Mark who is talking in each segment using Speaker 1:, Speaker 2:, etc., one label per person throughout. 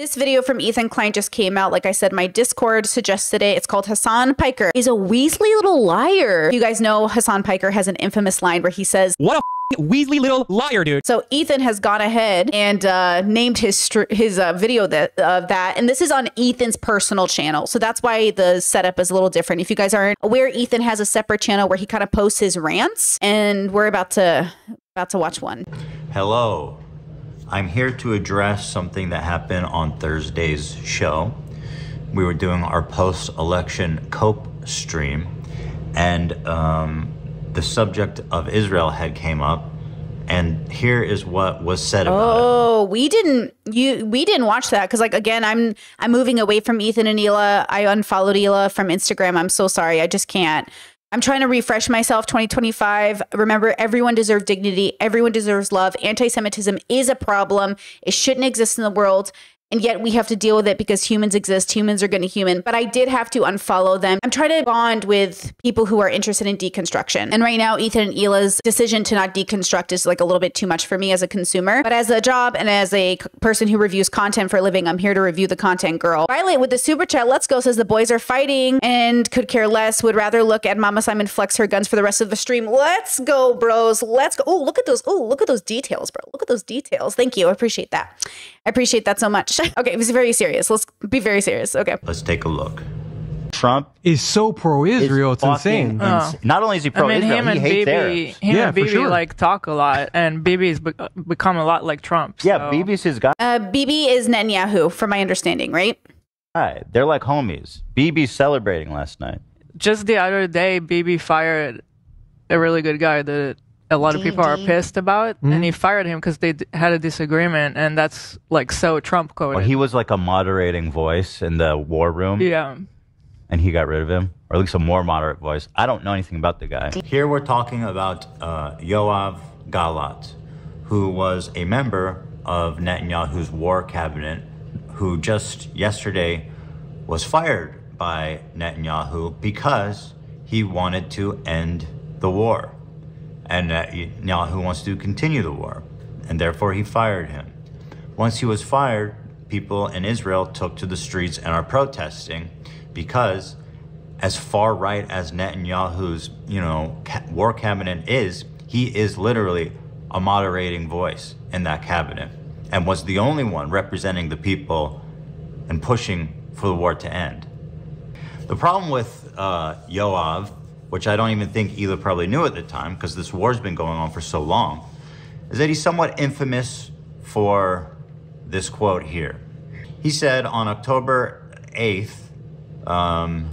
Speaker 1: This video from Ethan Klein just came out. Like I said, my Discord suggested it. It's called Hasan Piker is a Weasley little liar. You guys know Hasan Piker has an infamous line where he says,
Speaker 2: What a Weasley little liar, dude.
Speaker 1: So Ethan has gone ahead and uh, named his his uh, video that of that, and this is on Ethan's personal channel. So that's why the setup is a little different. If you guys aren't aware, Ethan has a separate channel where he kind of posts his rants, and we're about to about to watch one.
Speaker 3: Hello. I'm here to address something that happened on Thursday's show. We were doing our post election cope stream, and um, the subject of Israel had came up. And here is what was said about it.
Speaker 1: Oh, we didn't you we didn't watch that because like again, I'm I'm moving away from Ethan and Hila. I unfollowed Hila from Instagram. I'm so sorry. I just can't. I'm trying to refresh myself 2025. Remember, everyone deserves dignity. Everyone deserves love. Anti Semitism is a problem. It shouldn't exist in the world. And yet we have to deal with it because humans exist. Humans are going to human. But I did have to unfollow them. I'm trying to bond with people who are interested in deconstruction. And right now, Ethan and Hila's decision to not deconstruct is like a little bit too much for me as a consumer. But as a job and as a person who reviews content for a living, I'm here to review the content girl. Violet with the super chat, let's go, says the boys are fighting and could care less, would rather look at Mama Simon flex her guns for the rest of the stream. Let's go, bros. Let's go. Oh, look at those. Oh, look at those details, bro. Look at those details. Thank you. I appreciate that. I appreciate that so much. okay, it was very serious. Let's be very serious. Okay.
Speaker 3: Let's take a look. Trump
Speaker 4: is so pro-Israel. It's insane.
Speaker 3: ins- Not only is he
Speaker 5: I mean,
Speaker 3: pro-Israel,
Speaker 5: him
Speaker 3: he
Speaker 5: and
Speaker 3: hates
Speaker 5: Bibi,
Speaker 3: Arabs.
Speaker 5: him
Speaker 4: Yeah,
Speaker 5: and
Speaker 4: for
Speaker 5: Bibi
Speaker 4: sure.
Speaker 5: like talk a lot, and Bibi's be- become a lot like Trump.
Speaker 3: Yeah, Bibi's his guy.
Speaker 1: Uh, Bibi is Netanyahu, from my understanding, right?
Speaker 3: Hi, They're like homies. Bibi's celebrating last night.
Speaker 5: Just the other day, Bibi fired a really good guy that a lot of people are pissed about, and he fired him because they d- had a disagreement, and that's like so Trump coded.
Speaker 3: Well, he was like a moderating voice in the war room.
Speaker 5: yeah.
Speaker 3: and he got rid of him, or at least a more moderate voice. I don't know anything about the guy. Here we're talking about uh, Yoav Gallant, who was a member of Netanyahu's war cabinet, who just yesterday was fired by Netanyahu because he wanted to end the war. And Netanyahu wants to continue the war, and therefore he fired him. Once he was fired, people in Israel took to the streets and are protesting because as far right as Netanyahu's, you know, war cabinet is, he is literally a moderating voice in that cabinet and was the only one representing the people and pushing for the war to end. The problem with uh, Yoav, which I don't even think Hila probably knew at the time because this war's been going on for so long, is that he's somewhat infamous for this quote here. He said on October 8th, um,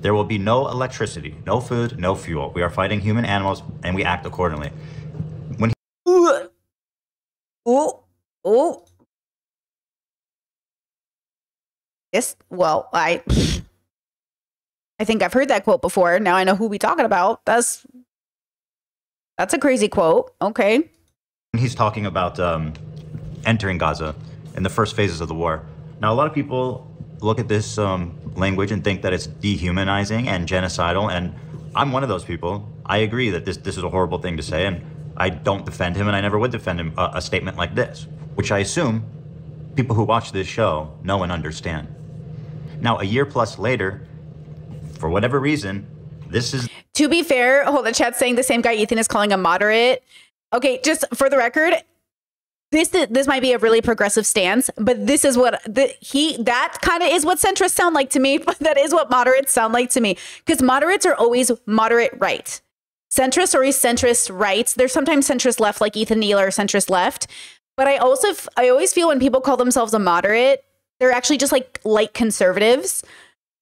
Speaker 3: there will be no electricity, no food, no fuel. We are fighting human animals and we act accordingly. When
Speaker 1: he. Ooh. Ooh. Yes. Well, I. I think I've heard that quote before. Now I know who we talking about. That's that's a crazy quote. Okay.
Speaker 3: he's talking about um, entering Gaza in the first phases of the war. Now, a lot of people look at this um, language and think that it's dehumanizing and genocidal, and I'm one of those people. I agree that this this is a horrible thing to say, and I don't defend him, and I never would defend him a, a statement like this, which I assume people who watch this show know and understand. Now, a year plus later, for whatever reason, this is
Speaker 1: To be fair, hold the chat saying the same guy Ethan is calling a moderate. Okay, just for the record, this this might be a really progressive stance, but this is what the, he that kind of is what centrists sound like to me. But that is what moderates sound like to me because moderates are always moderate right. Centrists are always centrist right. There's sometimes centrist left, like Ethan Neal or centrist left. But I also I always feel when people call themselves a moderate, they're actually just like light conservatives.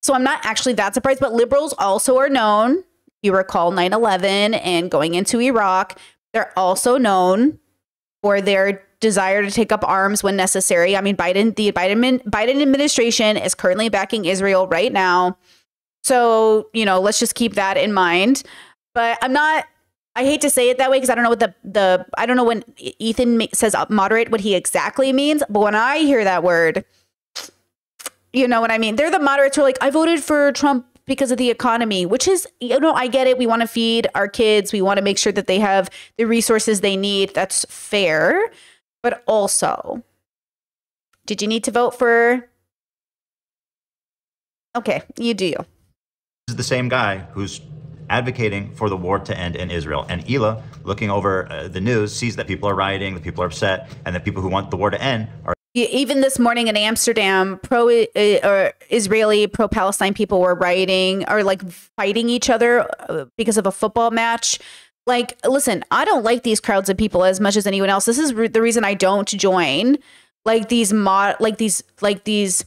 Speaker 1: So I'm not actually that surprised. But liberals also are known. You recall 9 11 and going into Iraq. They're also known for their desire to take up arms when necessary. I mean, Biden, the Biden, Biden administration is currently backing Israel right now. So, you know, let's just keep that in mind. But I'm not, I hate to say it that way because I don't know what the, the, I don't know when Ethan says moderate, what he exactly means. But when I hear that word, you know what I mean? They're the moderates who are like, I voted for Trump because of the economy, which is, you know, I get it. We want to feed our kids. We want to make sure that they have the resources they need. That's fair. But also, Did you need to vote for? Okay, you do.
Speaker 3: This is the same guy who's advocating for the war to end in Israel. And Hila, looking over uh, the news, sees that people are rioting, that people are upset, and that people who want the war to end are
Speaker 1: even this morning in Amsterdam, pro or Israeli pro Palestine people were rioting or like fighting each other uh, because of a football match. Like, listen, I don't like these crowds of people as much as anyone else. This is re- the reason I don't join like these mod, like these, like these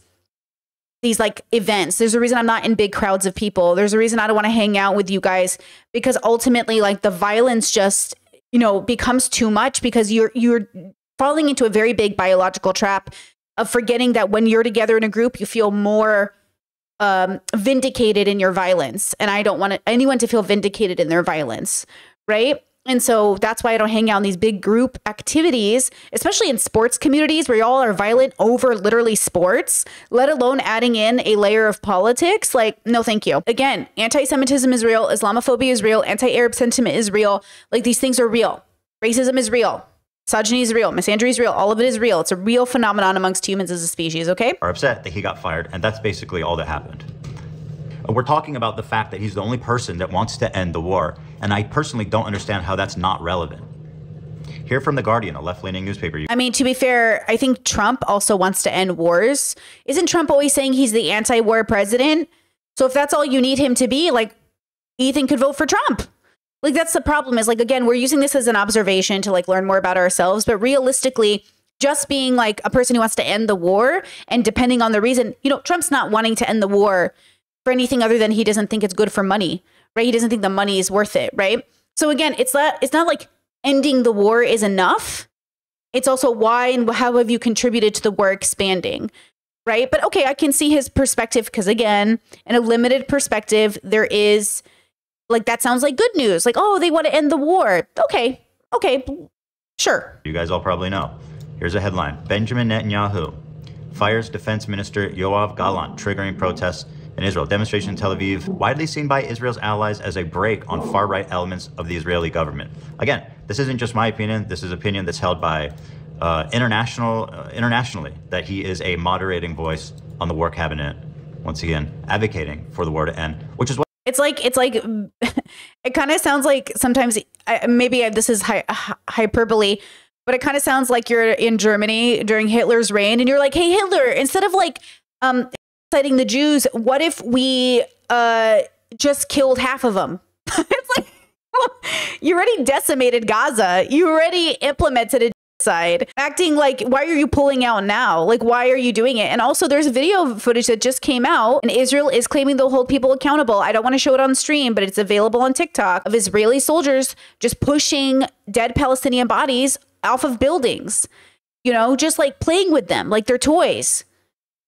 Speaker 1: these like events. There's a reason I'm not in big crowds of people. There's a reason I don't want to hang out with you guys because ultimately like the violence just, you know, becomes too much because you're you're falling into a very big biological trap of forgetting that when you're together in a group, you feel more um, vindicated in your violence. And I don't want anyone to feel vindicated in their violence, right? And so that's why I don't hang out in these big group activities, especially in sports communities where y'all are violent over literally sports, let alone adding in a layer of politics. Like, no, thank you. Again, anti Semitism is real, Islamophobia is real, anti Arab sentiment is real. Like, these things are real. Racism is real. Misogyny is real. Misandry is real. All of it is real. It's a real phenomenon amongst humans as a species, okay?
Speaker 3: Are upset that he got fired, and that's basically all that happened. We're talking about the fact that he's the only person that wants to end the war, and I personally don't understand how that's not relevant. Here from The Guardian, a left leaning newspaper.
Speaker 1: I mean, to be fair, I think Trump also wants to end wars. Isn't Trump always saying he's the anti war president? So if that's all you need him to be, like, Ethan could vote for Trump. Like, that's the problem is, like, again, we're using this as an observation to, like, learn more about ourselves. But realistically, just being like a person who wants to end the war and depending on the reason, you know, Trump's not wanting to end the war for anything other than he doesn't think it's good for money, right? He doesn't think the money is worth it, right? So again, it's not it's not like ending the war is enough. It's also why and how have you contributed to the war expanding, right? But okay, I can see his perspective because again, in a limited perspective, there is like that sounds like good news. Like, oh, they want to end the war. Okay, okay, sure.
Speaker 3: You guys all probably know. Here's a headline: Benjamin Netanyahu fires Defense Minister Yoav Gallant, triggering protests in Israel. Demonstration in Tel Aviv, widely seen by Israel's allies as a brake on far right elements of the Israeli government. Again, this isn't just my opinion. This is opinion that's held by uh, international uh, internationally that he is a moderating voice on the war cabinet. Once again, advocating for the war to end, which is what.
Speaker 1: It's like it's like it kind of sounds like sometimes maybe this is hy- hyperbole, but it kind of sounds like you're in Germany during Hitler's reign and you're like, "Hey Hitler, instead of like um citing the Jews, what if we uh, just killed half of them? it's like you already decimated Gaza. You already implemented a side. Acting like why are you pulling out now? Like why are you doing it? And also there's video footage that just came out and israel is claiming they'll hold people accountable. I don't want to show it on stream but it's available on tiktok of israeli soldiers just pushing dead palestinian bodies off of buildings you know just like playing with them like they're toys.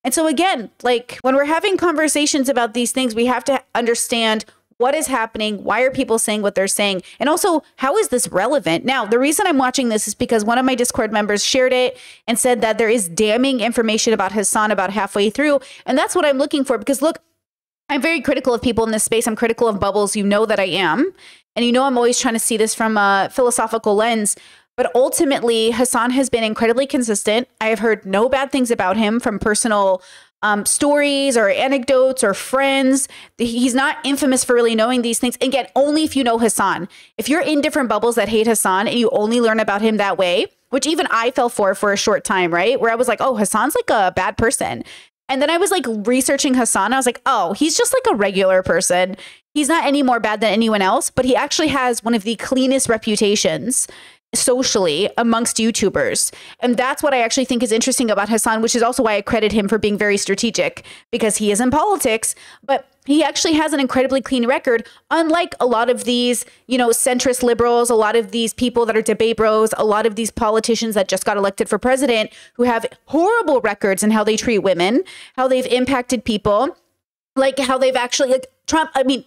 Speaker 1: And so, again, like when we're having conversations about these things, we have to understand what is happening why are people saying what they're saying and also how is this relevant? Now the reason i'm watching this is because one of my discord members shared it and said that there is damning information about hasan about halfway through and that's what i'm looking for because look i'm very critical of people in this space. I'm critical of bubbles. You know that i am. And you know i'm always trying to see this from a philosophical lens. But ultimately, Hasan has been incredibly consistent. I have heard no bad things about him from personal um, stories or anecdotes or friends. He's not infamous for really knowing these things. Again, only if you know Hasan. If you're in different bubbles that hate Hasan and you only learn about him that way, which even I fell for for a short time, right? Where I was like, oh, Hasan's like a bad person. And then I was like researching Hasan. I was like, oh, he's just like a regular person. He's not any more bad than anyone else, but he actually has one of the cleanest reputations socially amongst YouTubers. And that's what I actually think is interesting about Hasan, which is also why I credit him for being very strategic because he is in politics, but he actually has an incredibly clean record, unlike a lot of these, you know, centrist liberals, a lot of these people that are debate bros, a lot of these politicians that just got elected for president who have horrible records in how they treat women, how they've impacted people, like how they've actually, like Trump, I mean,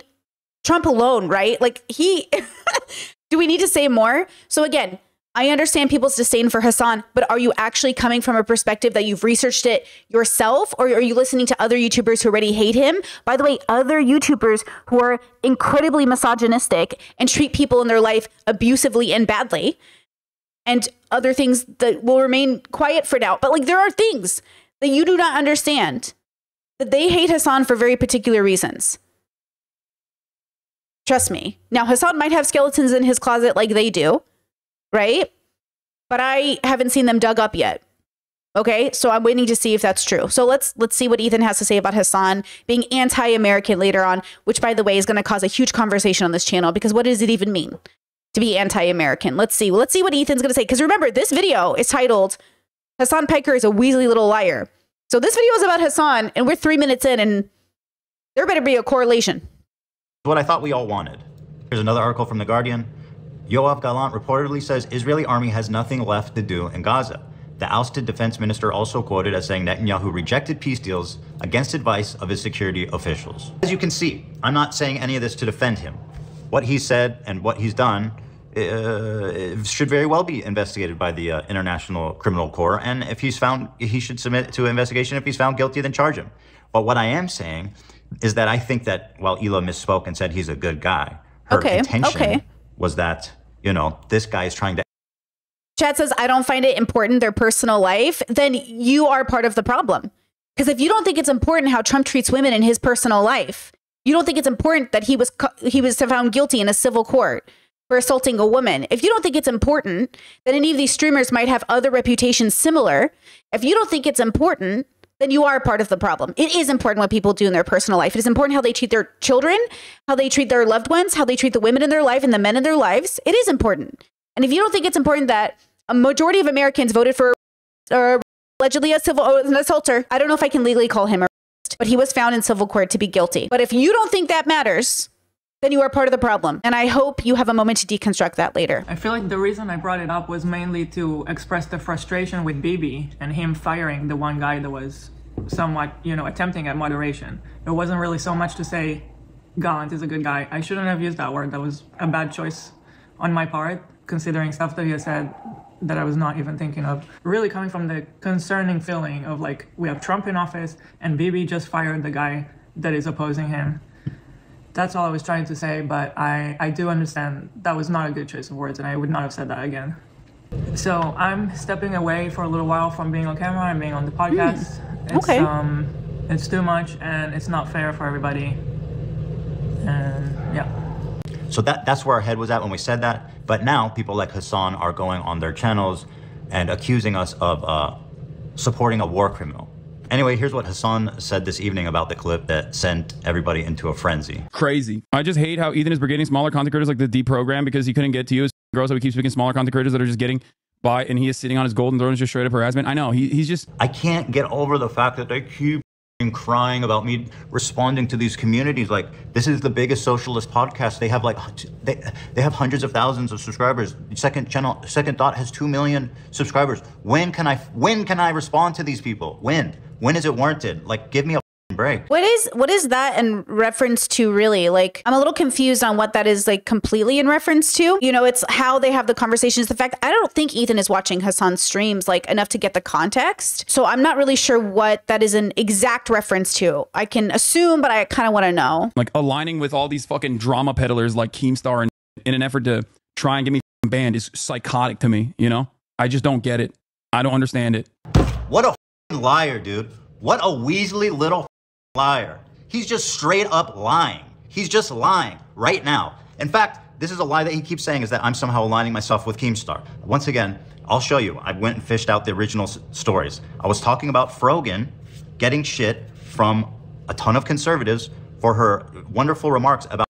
Speaker 1: Trump alone, right? Like he Do we need to say more? So again, I understand people's disdain for Hasan, but are you actually coming from a perspective that you've researched it yourself, or are you listening to other YouTubers who already hate him? By the way, other YouTubers who are incredibly misogynistic and treat people in their life abusively and badly. and other things that will remain quiet for now. But like there are things that you do not understand that they hate Hasan for very particular reasons. Trust me. Now, Hasan might have skeletons in his closet like they do, right? But I haven't seen them dug up yet. Okay, so I'm waiting to see if that's true. So let's let's see what Ethan has to say about Hasan being anti-American later on, which by the way is going to cause a huge conversation on this channel because what does it even mean to be anti-American? Let's see. Let's see what Ethan's going to say because remember this video is titled Hasan Piker is a Weasley little liar. So this video is about Hasan, and we're 3 minutes in and there better be a correlation.
Speaker 3: What I thought we all wanted. Here's another article from The Guardian. Yoav Gallant reportedly says Israeli army has nothing left to do in Gaza. The ousted defense minister also quoted as saying Netanyahu rejected peace deals against advice of his security officials. As you can see, I'm not saying any of this to defend him. What he said and what he's done uh, should very well be investigated by the uh, International Criminal Court, and if he's found, he should submit to investigation. If he's found guilty, then charge him. But what I am saying is that I think that while Hila misspoke and said he's a good guy, her
Speaker 1: Okay,
Speaker 3: intention
Speaker 1: okay.
Speaker 3: was that you know this guy is trying to
Speaker 1: Chad says, I don't find it important, their personal life, then you are part of the problem. Because if you don't think it's important how Trump treats women in his personal life, you don't think it's important that he was he was found guilty in a civil court for assaulting a woman. If you don't think it's important that any of these streamers might have other reputations similar, if you don't think it's important, then you are part of the problem. It is important what people do in their personal life. It is important how they treat their children, how they treat their loved ones, how they treat the women in their life and the men in their lives. It is important. And if you don't think it's important that a majority of Americans voted for uh, allegedly a civil oh, an assaulter, I don't know if I can legally call him a but he was found in civil court to be guilty. But if you don't think that matters, then you are part of the problem. And I hope you have a moment to deconstruct that later.
Speaker 5: I feel like the reason I brought it up was mainly to express the frustration with Bibi and him firing the one guy that was somewhat, you know, attempting at moderation. It wasn't really so much to say Gallant is a good guy. I shouldn't have used that word. That was a bad choice on my part, considering stuff that he said that I was not even thinking of. Really coming from the concerning feeling of like, we have Trump in office and Bibi just fired the guy that is opposing him. That's all I was trying to say, but I, I do understand that was not a good choice of words and I would not have said that again. So I'm stepping away for a little while from being on camera and being on the podcast. It's,
Speaker 1: okay.
Speaker 5: um, it's too much and it's not fair for everybody. And yeah.
Speaker 3: So that that's where our head was at when we said that. But now people like Hasan are going on their channels and accusing us of uh, supporting a war criminal. Anyway, here's what Hasan said this evening about the clip that sent everybody into a frenzy.
Speaker 6: Crazy. I just hate how Ethan is brigading smaller content creators like the deprogram because he couldn't get to you. Girls, so he keeps picking smaller content creators that are just getting by, and he is sitting on his golden throne, just straight up harassment. I know he, he's just
Speaker 3: I can't get over the fact that they keep crying about me responding to these communities. Like this is the biggest socialist podcast. They have like they they have hundreds of thousands of subscribers. Second channel, Second Thought has two million subscribers. When can I when can I respond to these people? When when is it warranted? Like give me a break.
Speaker 1: What is what is that in reference to really? Like I'm a little confused on what that is like completely in reference to. You know, it's how they have the conversations. The fact I don't think Ethan is watching Hasan's streams like enough to get the context. So I'm not really sure what that is an exact reference to. I can assume, but I kind of want to know.
Speaker 6: like aligning with all these fucking drama peddlers like Keemstar and in an effort to try and get me banned is psychotic to me. You know, I just don't get it. I don't understand it.
Speaker 3: What a f***ing liar, dude. What a Weasley little liar. He's just straight up lying. He's just lying right now. In fact, this is a lie that he keeps saying is that I'm somehow aligning myself with Keemstar. Once again, I'll show you. I went and fished out the original stories. I was talking about Frogan getting shit from a ton of conservatives for her wonderful remarks about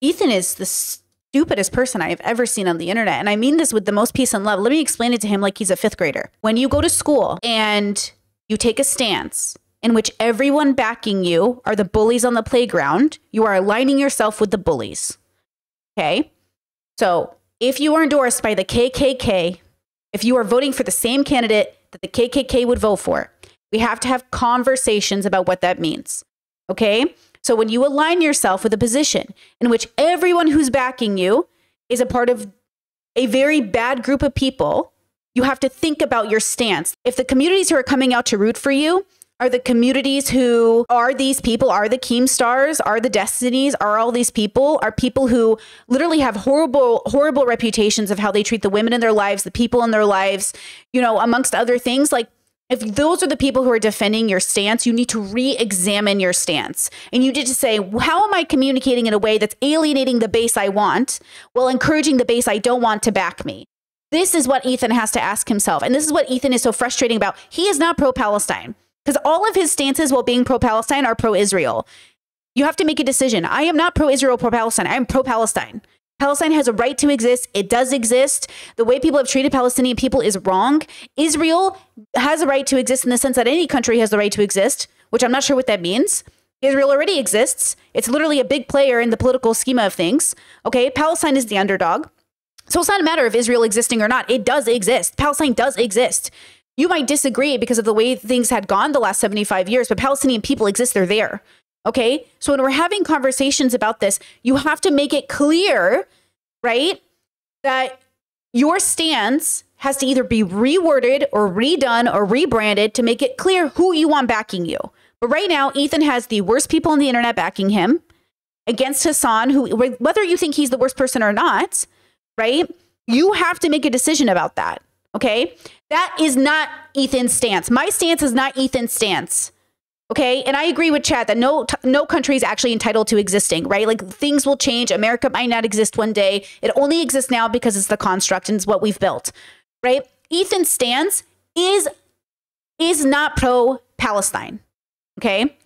Speaker 1: Ethan is the stupidest person I've ever seen on the internet. And I mean this with the most peace and love. Let me explain it to him like he's a fifth grader. When you go to school and you take a stance in which everyone backing you are the bullies on the playground, you are aligning yourself with the bullies. Okay? So if you are endorsed by the KKK, if you are voting for the same candidate that the KKK would vote for, we have to have conversations about what that means. Okay? So when you align yourself with a position in which everyone who's backing you is a part of a very bad group of people, you have to think about your stance. If the communities who are coming out to root for you are the communities who are these people, are the Keemstars, are the Destinies, are all these people, are people who literally have horrible, horrible reputations of how they treat the women in their lives, the people in their lives, you know, amongst other things. Like, if those are the people who are defending your stance, you need to re examine your stance. And you need to say, how am I communicating in a way that's alienating the base I want while encouraging the base I don't want to back me? This is what Ethan has to ask himself. And this is what Ethan is so frustrating about. He is not pro Palestine because all of his stances while being pro Palestine are pro Israel. You have to make a decision. I am not pro Israel, pro Palestine. I am pro Palestine. Palestine has a right to exist. It does exist. The way people have treated Palestinian people is wrong. Israel has a right to exist in the sense that any country has the right to exist, which I'm not sure what that means. Israel already exists. It's literally a big player in the political schema of things. Okay, Palestine is the underdog. So it's not a matter of Israel existing or not. It does exist. Palestine does exist. You might disagree because of the way things had gone the last 75 years, but Palestinian people exist. They're there. Okay. So when we're having conversations about this, you have to make it clear, right, that your stance has to either be reworded or redone or rebranded to make it clear who you want backing you. But right now, Ethan has the worst people on the internet backing him against Hasan, who, whether you think he's the worst person or not, right, you have to make a decision about that. Okay. That is not Ethan's stance. My stance is not Ethan's stance. Okay. And I agree with Chad that no, no country is actually entitled to existing, right? Like things will change. America might not exist one day. It only exists now because it's the construct and it's what we've built, right? Ethan's stance is, is not pro Palestine. Okay.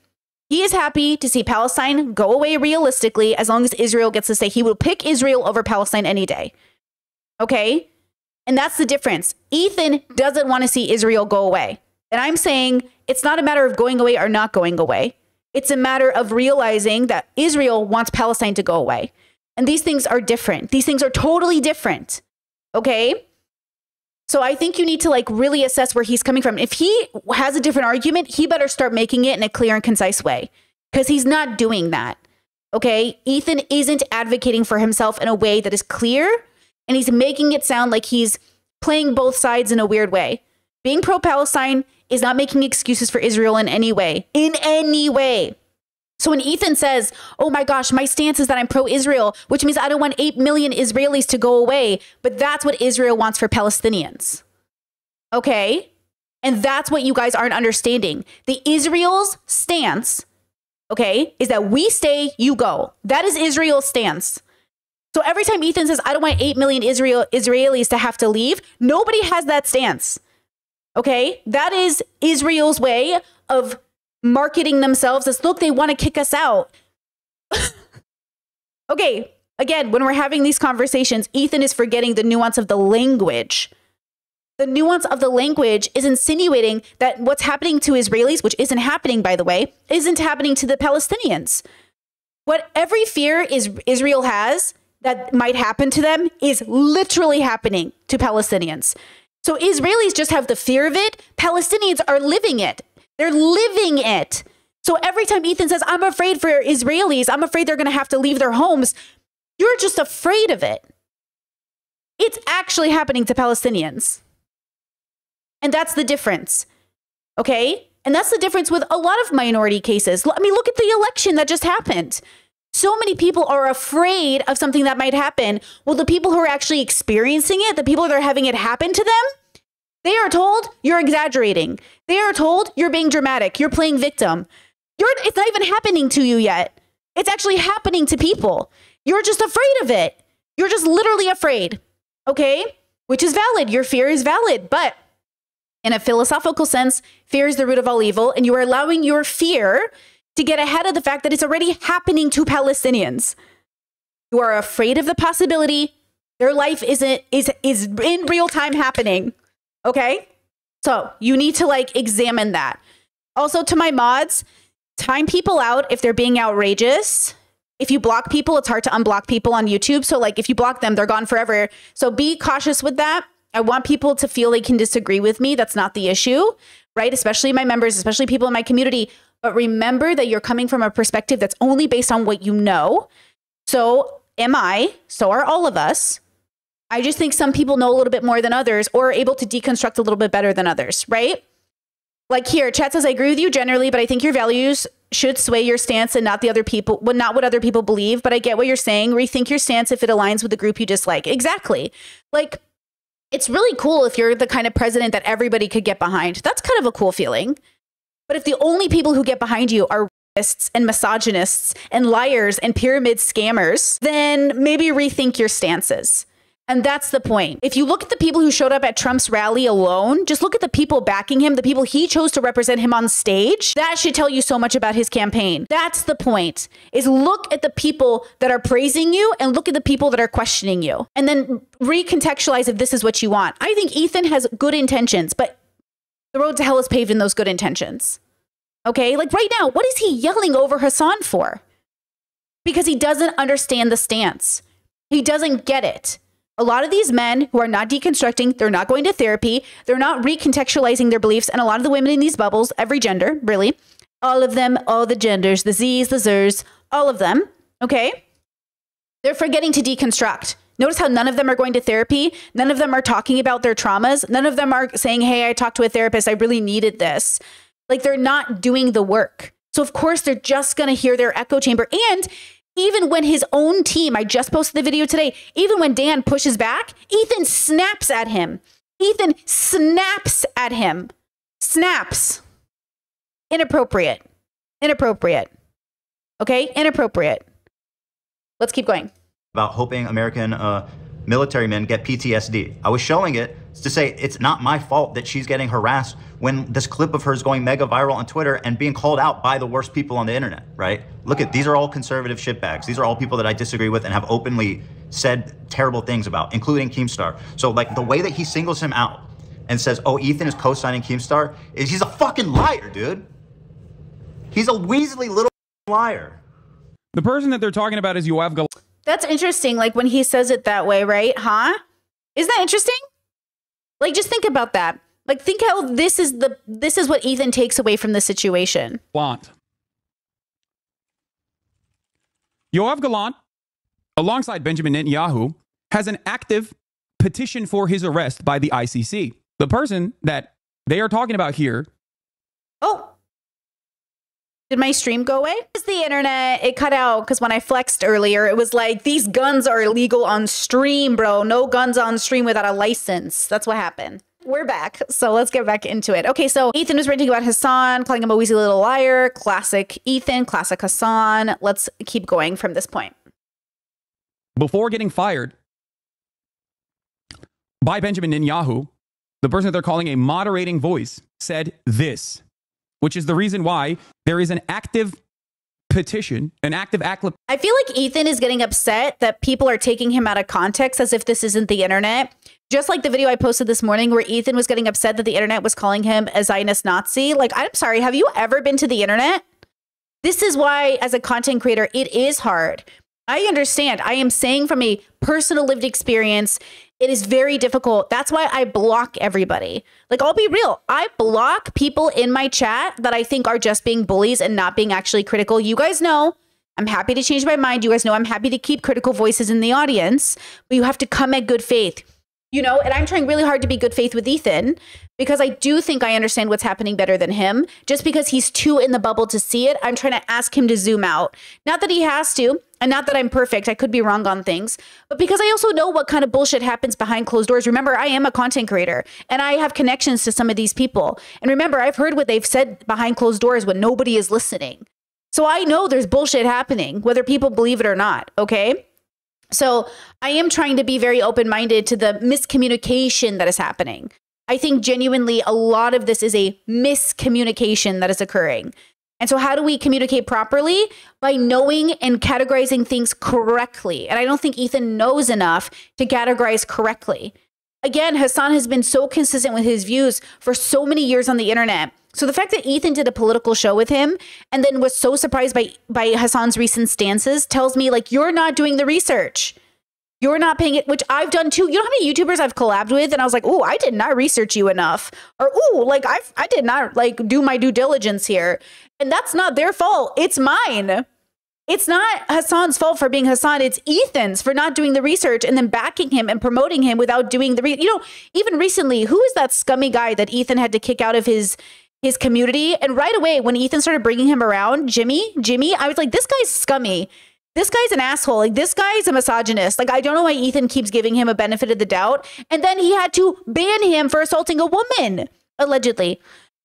Speaker 1: He is happy to see Palestine go away realistically as long as Israel gets to say he will pick Israel over Palestine any day. Okay. And that's the difference. Ethan doesn't want to see Israel go away. And I'm saying it's not a matter of going away or not going away. It's a matter of realizing that Israel wants Palestine to go away. And these things are different. These things are totally different. Okay? So I think you need to like really assess where he's coming from. If he has a different argument, he better start making it in a clear and concise way because he's not doing that. Okay? Ethan isn't advocating for himself in a way that is clear and he's making it sound like he's playing both sides in a weird way. Being pro Palestine is not making excuses for Israel in any way. In any way. So when Ethan says, Oh my gosh, my stance is that I'm pro Israel, which means I don't want 8 million Israelis to go away, but that's what Israel wants for Palestinians. Okay? And that's what you guys aren't understanding. The Israel's stance, okay, is that we stay, you go. That is Israel's stance. So every time Ethan says, I don't want 8 million Israel Israelis to have to leave, nobody has that stance. Okay? That is Israel's way of marketing themselves as look, they want to kick us out. okay, again, when we're having these conversations, Ethan is forgetting the nuance of the language. The nuance of the language is insinuating that what's happening to Israelis, which isn't happening, by the way, isn't happening to the Palestinians. What every fear is Israel has that might happen to them is literally happening to Palestinians. So Israelis just have the fear of it. Palestinians are living it. They're living it. So every time Ethan says, I'm afraid for Israelis, I'm afraid they're going to have to leave their homes, you're just afraid of it. It's actually happening to Palestinians. And that's the difference. Okay? And that's the difference with a lot of minority cases. I mean, look at the election that just happened so many people are afraid of something that might happen. Well, the people who are actually experiencing it, the people that are having it happen to them, they are told you're exaggerating. They are told you're being dramatic. You're playing victim. You're, it's not even happening to you yet. It's actually happening to people. You're just afraid of it. You're just literally afraid. Okay? Which is valid. Your fear is valid. But in a philosophical sense, fear is the root of all evil. And you are allowing your fear to get ahead of the fact that it's already happening to Palestinians who are afraid of the possibility their life isn't is is in real time happening. Okay? So, you need to like examine that. Also to my mods, time people out if they're being outrageous. If you block people, it's hard to unblock people on YouTube. So like if you block them, they're gone forever. So be cautious with that. I want people to feel they can disagree with me. That's not the issue, right? Especially my members, especially people in my community. But remember that you're coming from a perspective that's only based on what you know. So am I, so are all of us. I just think some people know a little bit more than others or are able to deconstruct a little bit better than others, right? Like here, chat says, I agree with you generally, but I think your values should sway your stance and not the other people, well, not what other people believe. But I get what you're saying. Rethink your stance if it aligns with the group you dislike. Exactly. Like, it's really cool if you're the kind of president that everybody could get behind. That's kind of a cool feeling. But if the only people who get behind you are racists and misogynists and liars and pyramid scammers, then maybe rethink your stances. And that's the point. If you look at the people who showed up at Trump's rally alone, just look at the people backing him, the people he chose to represent him on stage. That should tell you so much about his campaign. That's the point. Is look at the people that are praising you and look at the people that are questioning you. And then recontextualize if this is what you want. I think Ethan has good intentions, but the road to hell is paved in those good intentions. Okay? Like right now, what is he yelling over Hasan for? Because he doesn't understand the stance. He doesn't get it. A lot of these men who are not deconstructing, they're not going to therapy, they're not recontextualizing their beliefs. And a lot of the women in these bubbles, every gender, really, all of them, all the genders, the Z's, the Zers, all of them, okay? They're forgetting to deconstruct. Notice how none of them are going to therapy. None of them are talking about their traumas. None of them are saying, hey, I talked to a therapist. I really needed this. Like they're not doing the work. So, of course, they're just going to hear their echo chamber. And even when his own team, I just posted the video today, even when Dan pushes back, Ethan snaps at him. Ethan snaps at him. Snaps. Inappropriate. Inappropriate. Okay? Inappropriate. Let's keep going.
Speaker 3: About hoping American uh, military men get PTSD. I was showing it to say it's not my fault that she's getting harassed when this clip of her is going mega viral on Twitter and being called out by the worst people on the internet, right? Look at these are all conservative shitbags. These are all people that I disagree with and have openly said terrible things about, including Keemstar. So like the way that he singles him out and says, "Oh, Ethan is co-signing Keemstar," is he's a fucking liar, dude. He's a weaselly little liar.
Speaker 6: The person that they're talking about is Yoav Gal-
Speaker 1: That's interesting. Like when he says it that way, right? Huh? Isn't that interesting? Like just think about that. Like think how this is the this is what Ethan takes away from the situation.
Speaker 6: Gallant. Yoav Gallant, alongside Benjamin Netanyahu, has an active petition for his arrest by the ICC. The person that they are talking about here.
Speaker 1: Oh. Did my stream go away? It's the internet. It cut out because when I flexed earlier, it was like these guns are illegal on stream, bro. No guns on stream without a license. That's what happened. We're back. So let's get back into it. Okay, so Ethan was ranting about Hasan, calling him a wheezy little liar. Classic Ethan, classic Hasan. Let's keep going from this point.
Speaker 6: Before getting fired by Benjamin Netanyahu, the person that they're calling a moderating voice said this, which is the reason why there is an active petition, an active act.
Speaker 1: I feel like Ethan is getting upset that people are taking him out of context as if this isn't the internet. Just like the video I posted this morning where Ethan was getting upset that the internet was calling him a Zionist Nazi. Like, I'm sorry, have you ever been to the internet? This is why, as a content creator, it is hard. I understand. I am saying from a personal lived experience, it is very difficult. That's why I block everybody. Like, I'll be real. I block people in my chat that I think are just being bullies and not being actually critical. You guys know I'm happy to change my mind. You guys know I'm happy to keep critical voices in the audience, but you have to come at good faith you know, and I'm trying really hard to be good faith with Ethan because I do think I understand what's happening better than him. Just because he's too in the bubble to see it, I'm trying to ask him to zoom out. Not that he has to, and not that I'm perfect. I could be wrong on things, but because I also know what kind of bullshit happens behind closed doors. Remember, I am a content creator and I have connections to some of these people. And remember, I've heard what they've said behind closed doors when nobody is listening. So I know there's bullshit happening, whether people believe it or not. Okay. So I am trying to be very open minded to the miscommunication that is happening. I think genuinely a lot of this is a miscommunication that is occurring. And so, how do we communicate properly? By knowing and categorizing things correctly. And I don't think Ethan knows enough to categorize correctly. Again, Hasan has been so consistent with his views for so many years on the internet so the fact that Ethan did a political show with him and then was so surprised by by Hasan's recent stances tells me like you're not doing the research. You're not paying it, which I've done too. You know how many YouTubers I've collabed with, and I was like, "Oh, I did not research you enough," or "Oh, like I I did not like do my due diligence here," and that's not their fault. It's mine. It's not Hasan's fault for being Hasan. It's Ethan's for not doing the research and then backing him and promoting him without doing the re- you know even recently who is that scummy guy that Ethan had to kick out of his his community. And right away, when Ethan started bringing him around, Jimmy, Jimmy, I was like, this guy's scummy. This guy's an asshole. Like, this guy's a misogynist. Like, I don't know why Ethan keeps giving him a benefit of the doubt. And then he had to ban him for assaulting a woman, allegedly.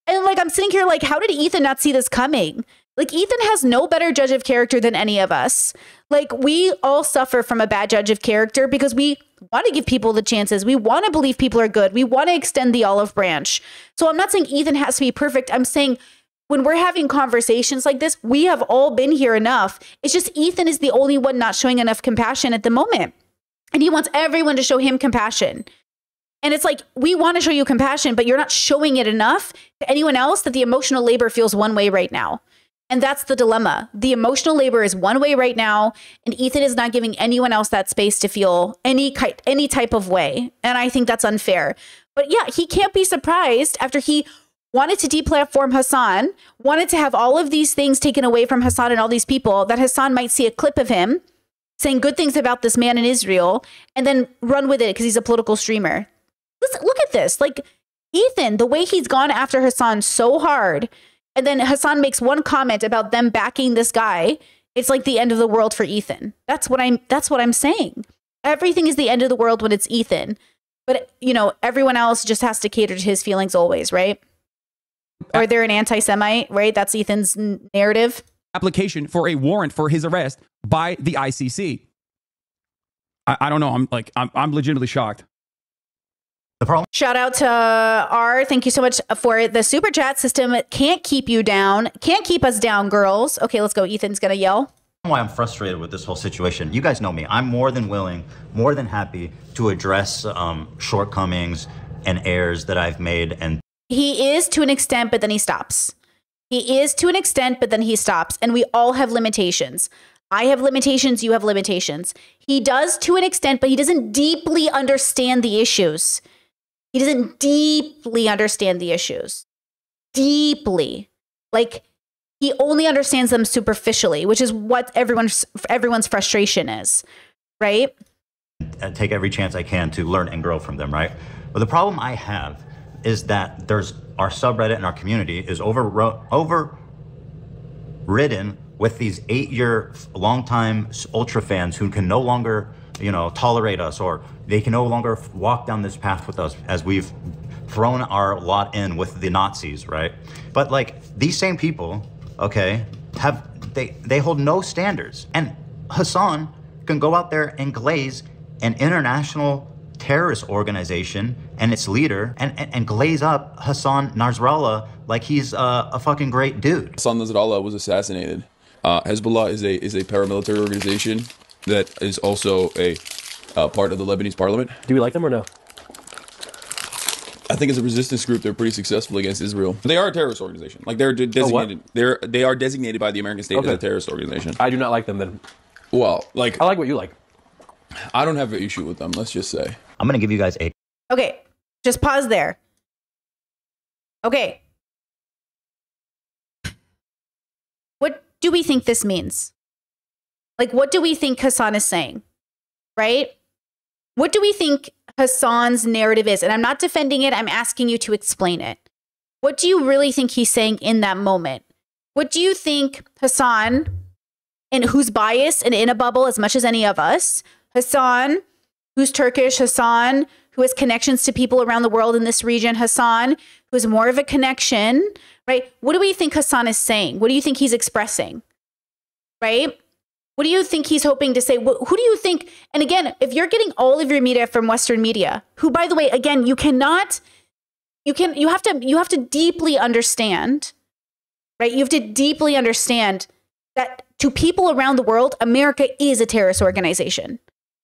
Speaker 1: And like, I'm sitting here like, how did Ethan not see this coming? Like, Ethan has no better judge of character than any of us. Like, we all suffer from a bad judge of character because we want to give people the chances. We want to believe people are good. We want to extend the olive branch. So I'm not saying Ethan has to be perfect. I'm saying when we're having conversations like this, we have all been here enough. It's just Ethan is the only one not showing enough compassion at the moment. And he wants everyone to show him compassion. And it's like, we want to show you compassion, but you're not showing it enough to anyone else that the emotional labor feels one way right now. And that's the dilemma. The emotional labor is one way right now, and Ethan is not giving anyone else that space to feel any any type of way. And I think that's unfair. But yeah, he can't be surprised after he wanted to deplatform Hasan, wanted to have all of these things taken away from Hasan and all these people, that Hasan might see a clip of him saying good things about this man in Israel and then run with it because he's a political streamer. Listen, look at this. Like Ethan, the way he's gone after Hasan so hard and then Hasan makes one comment about them backing this guy. It's like the end of the world for Ethan. That's what I'm that's what I'm saying. Everything is the end of the world when it's Ethan. But you know, everyone else just has to cater to his feelings always, right? Or they're an anti-Semite, right? That's Ethan's narrative.
Speaker 6: Application for a warrant for his arrest by the ICC. I, I don't know. I'm like I'm I'm legitimately shocked.
Speaker 3: The problem.
Speaker 1: Shout out to R. Thank you so much for the super chat system. It can't keep you down. Can't keep us down, girls. Okay, let's go. Ethan's gonna yell.
Speaker 3: Why I'm frustrated with this whole situation. You guys know me. I'm more than willing, more than happy to address um, shortcomings and errors that I've made. And
Speaker 1: he is to an extent, but then he stops. He is to an extent, but then he stops. And we all have limitations. I have limitations, you have limitations. He does to an extent, but he doesn't deeply understand the issues. He doesn't deeply understand the issues. Deeply. Like he only understands them superficially, which is what everyone's everyone's frustration is, right?
Speaker 3: I take every chance I can to learn and grow from them, right? But the problem I have is that there's our subreddit and our community is over overridden with these eight-year long-time ultra fans who can no longer you know, tolerate us or they can no longer walk down this path with us as we've thrown our lot in with the Nazis, right? But like these same people, okay, have they they hold no standards. And Hasan can go out there and glaze an international terrorist organization and its leader and, and, and glaze up Hassan Nasrallah like he's uh, a fucking great dude.
Speaker 7: Hassan Nasrallah was assassinated. Uh, Hezbollah is a is a paramilitary organization that is also a uh, part of the Lebanese parliament.
Speaker 8: Do we like them or no?
Speaker 7: I think as a resistance group, they're pretty successful against Israel. They are a terrorist organization. Like they're designated. Oh, they're they are designated by the American state okay. as a terrorist organization.
Speaker 8: I do not like them then.
Speaker 7: Well, like
Speaker 8: I like what you like.
Speaker 7: I don't have an issue with them. Let's just say.
Speaker 3: I'm gonna give you guys eight.
Speaker 1: Okay, just pause there. Okay. What do we think this means? Like, what do we think Hasan is saying? Right? What do we think Hasan's narrative is? And I'm not defending it, I'm asking you to explain it. What do you really think he's saying in that moment? What do you think Hasan, and who's biased and in a bubble as much as any of us, Hasan, who's Turkish, Hasan, who has connections to people around the world in this region, Hasan, who has more of a connection, right? What do we think Hasan is saying? What do you think he's expressing? Right? What do you think he's hoping to say? Who do you think? And again, if you're getting all of your media from Western media, who, by the way, again, you cannot, you can, you have to, you have to deeply understand, right? You have to deeply understand that to people around the world, America is a terrorist organization.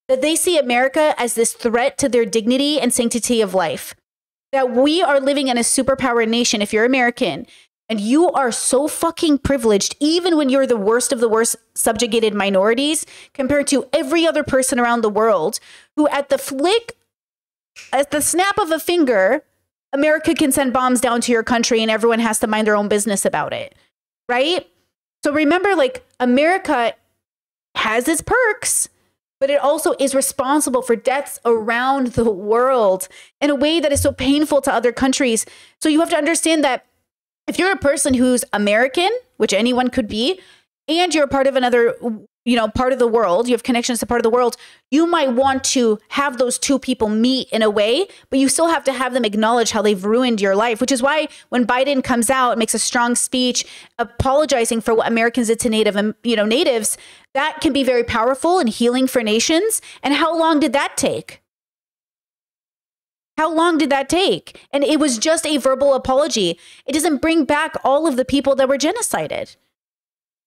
Speaker 1: That they see America as this threat to their dignity and sanctity of life. That we are living in a superpower nation. If you're American, and you are so fucking privileged, even when you're the worst of the worst subjugated minorities, compared to every other person around the world who, at the flick, at the snap of a finger, America can send bombs down to your country and everyone has to mind their own business about it. Right? So remember, like, America has its perks, but it also is responsible for deaths around the world in a way that is so painful to other countries. So you have to understand that if you're a person who's American, which anyone could be, and you're part of another you know part of the world you have connections to part of the world you might want to have those two people meet in a way but you still have to have them acknowledge how they've ruined your life which is why when biden comes out makes a strong speech apologizing for what americans did to native and you know natives that can be very powerful and healing for nations and how long did that take how long did that take? And it was just a verbal apology. It doesn't bring back all of the people that were genocided.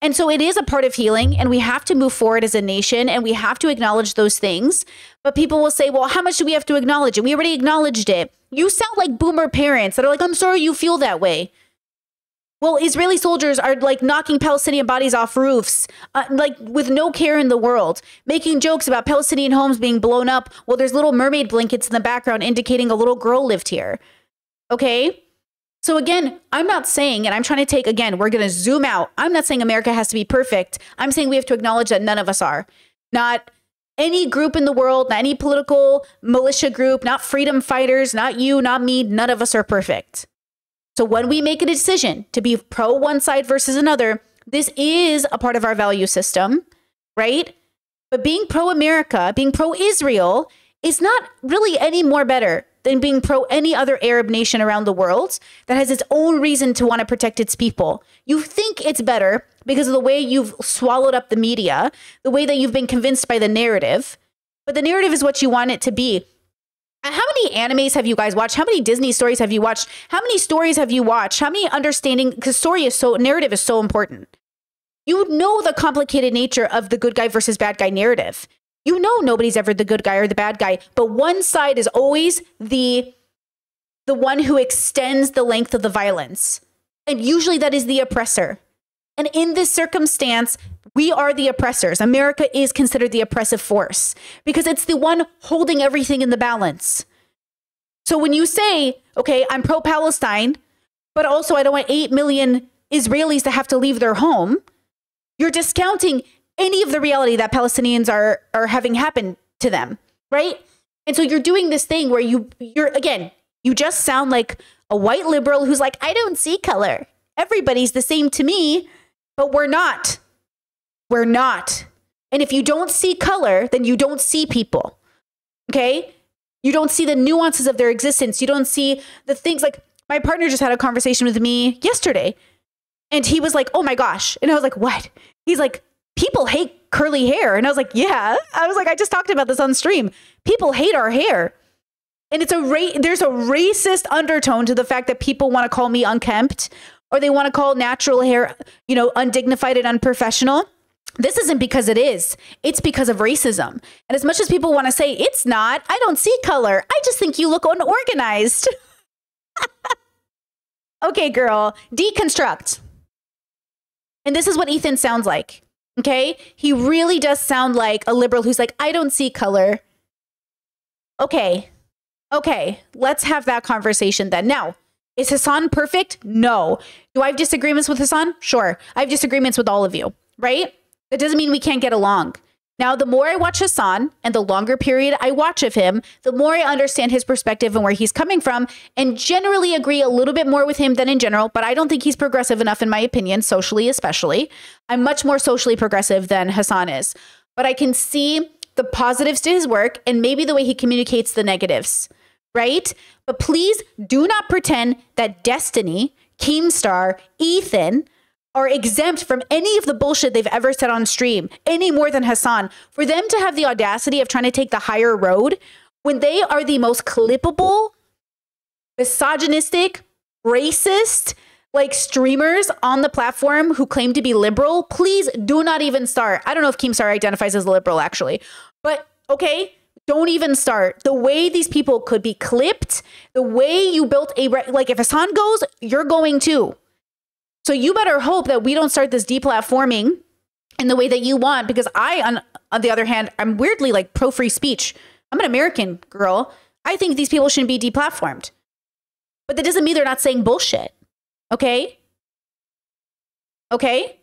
Speaker 1: And so it is a part of healing, and we have to move forward as a nation and we have to acknowledge those things. But people will say, well, how much do we have to acknowledge it? We already acknowledged it. You sound like boomer parents that are like, I'm sorry you feel that way. Well, Israeli soldiers are like knocking Palestinian bodies off roofs, uh, like with no care in the world, making jokes about Palestinian homes being blown up while there's little mermaid blankets in the background indicating a little girl lived here. Okay? So again, I'm not saying, and I'm trying to take, again, we're going to zoom out. I'm not saying America has to be perfect. I'm saying we have to acknowledge that none of us are. Not any group in the world, not any political militia group, not freedom fighters, not you, not me. None of us are perfect. So when we make a decision to be pro one side versus another, this is a part of our value system, right? But being pro America, being pro Israel is not really any more better than being pro any other Arab nation around the world that has its own reason to want to protect its people. You think it's better because of the way you've swallowed up the media, the way that you've been convinced by the narrative. But the narrative is what you want it to be. How many animes have you guys watched? How many Disney stories have you watched? How many stories have you watched? How many understanding? Because story is so, narrative is so important. You know the complicated nature of the good guy versus bad guy narrative. You know nobody's ever the good guy or the bad guy, but one side is always the the one who extends the length of the violence. And usually that is the oppressor. And in this circumstance, we are the oppressors. America is considered the oppressive force because it's the one holding everything in the balance. So when you say, okay, I'm pro Palestine, but also I don't want 8 million Israelis to have to leave their home, you're discounting any of the reality that Palestinians are are having happen to them, right? And so you're doing this thing where you you're again, you just sound like a white liberal who's like, I don't see color. Everybody's the same to me, but we're not. We're not. And if you don't see color, then you don't see people. Okay? You don't see the nuances of their existence. You don't see the things like my partner just had a conversation with me yesterday. And he was like, "Oh my gosh." And I was like, "What?" He's like, people hate curly hair. And I was like, yeah. I was like, I just talked about this on stream. People hate our hair. And it's a ra- there's a racist undertone to the fact that people want to call me unkempt or they want to call natural hair, you know, undignified and unprofessional. This isn't because it is. It's because of racism. And as much as people want to say it's not, I don't see color. I just think you look unorganized. okay, girl, deconstruct. And this is what Ethan sounds like. Okay. He really does sound like a liberal who's like, I don't see color. Okay. Okay. Let's have that conversation then. Now, is Hasan perfect? No. Do I have disagreements with Hasan? Sure. I have disagreements with all of you, right? That doesn't mean we can't get along. Now, the more I watch Hasan and the longer period I watch of him, the more I understand his perspective and where he's coming from, and generally agree a little bit more with him than in general. But I don't think he's progressive enough, in my opinion, socially, especially. I'm much more socially progressive than Hasan is. But I can see the positives to his work and maybe the way he communicates the negatives, right? But please do not pretend that Destiny, Keemstar, Ethan, are exempt from any of the bullshit they've ever said on stream, any more than Hasan. For them to have the audacity of trying to take the higher road when they are the most clippable, misogynistic, racist, like streamers on the platform who claim to be liberal, please do not even start. I don't know if Keemstar identifies as a liberal actually, but okay, don't even start. The way these people could be clipped, the way you built a like if Hasan goes, you're going too. So you better hope that we don't start this deplatforming in the way that you want because I on, on the other hand, I'm weirdly like pro free speech. I'm an American girl. I think these people shouldn't be deplatformed. But that doesn't mean they're not saying bullshit. Okay? Okay?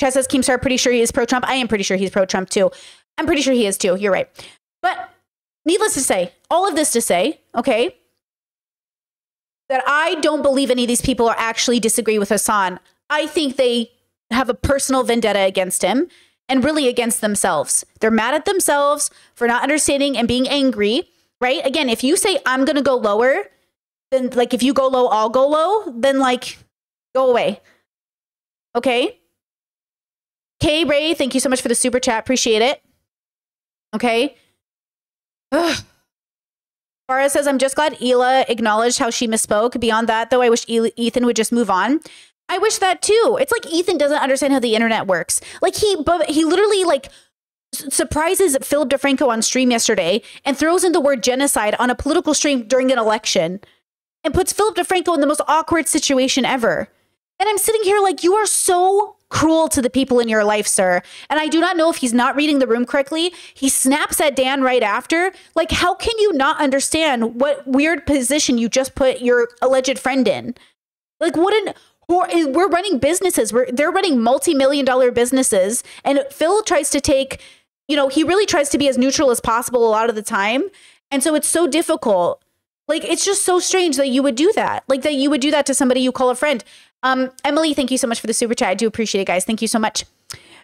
Speaker 1: Chad says Keemstar pretty sure he is pro Trump. I am pretty sure he's pro Trump too. I'm pretty sure he is too. You're right. But needless to say, all of this to say, okay, that I don't believe any of these people are actually disagree with Hasan. I think they have a personal vendetta against him and really against themselves. They're mad at themselves for not understanding and being angry, right? Again, if you say I'm going to go lower, then like if you go low, I'll go low, then like go away. Okay? K Ray, thank you so much for the super chat. Appreciate it. Okay. Ugh. Farah says, I'm just glad Hila acknowledged how she misspoke. Beyond that, though, I wish Ethan would just move on. I wish that too. It's like Ethan doesn't understand how the internet works. Like he, he literally like surprises Philip DeFranco on stream yesterday and throws in the word genocide on a political stream during an election and puts Philip DeFranco in the most awkward situation ever. And I'm sitting here like, you are so cruel to the people in your life, sir. And I do not know if he's not reading the room correctly. He snaps at Dan right after. Like, how can you not understand what weird position you just put your alleged friend in? Like, what an. We're running businesses. We're they're running multi-million dollar businesses, and Phil tries to take, you know, he really tries to be as neutral as possible a lot of the time, and so it's so difficult. Like it's just so strange that you would do that. Like that you would do that to somebody you call a friend. Um, Emily, thank you so much for the super chat. I do appreciate it, guys. Thank you so much.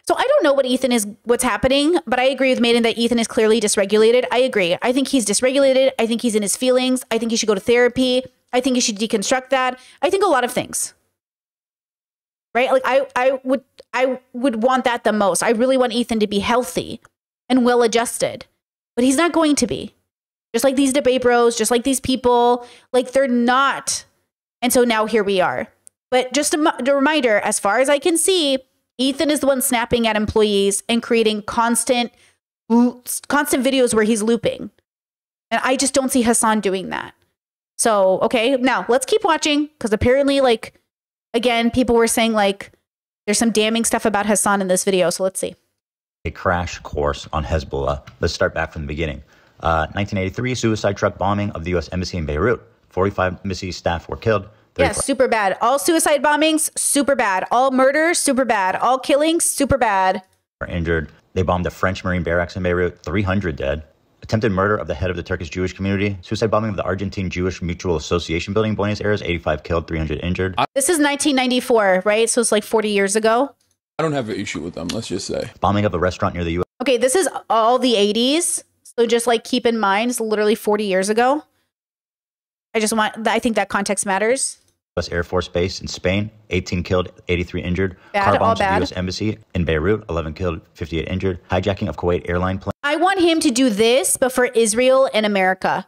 Speaker 1: So I don't know what Ethan is, what's happening, but I agree with Maiden that Ethan is clearly dysregulated. I agree. I think he's dysregulated. I think he's in his feelings. I think he should go to therapy. I think he should deconstruct that. I think a lot of things. Right? Like I, I would, I would want that the most. I really want Ethan to be healthy and well adjusted, but he's not going to be. Just like these debate bros, just like these people, like they're not. And so now here we are. But just a, a reminder, as far as I can see, Ethan is the one snapping at employees and creating constant, constant videos where he's looping. And I just don't see Hasan doing that. So, okay, now let's keep watching because apparently, like, again, people were saying, like, there's some damning stuff about Hasan in this video. So let's see.
Speaker 3: a crash course on Hezbollah. Let's start back from the beginning. Uh, 1983 suicide truck bombing of the U.S. Embassy in Beirut. 45 embassy staff were killed.
Speaker 1: Yeah,
Speaker 3: 35
Speaker 1: super bad. All suicide bombings, super bad. All murders, super bad. All killings, super bad.
Speaker 3: were injured. They bombed the French Marine barracks in Beirut. 300 dead. Attempted murder of the head of the Turkish Jewish community. Suicide bombing of the Argentine Jewish Mutual Association building in Buenos Aires. 85 killed, 300 injured.
Speaker 1: This is 1994, right? So it's like 40 years ago.
Speaker 7: I don't have an issue with them. Let's just say.
Speaker 3: Bombing of a restaurant near the U.S.
Speaker 1: Okay, this is all the 80s. So just like keep in mind, it's literally 40 years ago. I just want, I think that context matters.
Speaker 3: Air Force Base in Spain. 18 killed, 83 injured.
Speaker 1: Bad,
Speaker 3: Car bombs at the. U.S. Embassy in Beirut. 11 killed, 58 injured. Hijacking of Kuwait airline plane.
Speaker 1: I want him to do this, but for Israel and America.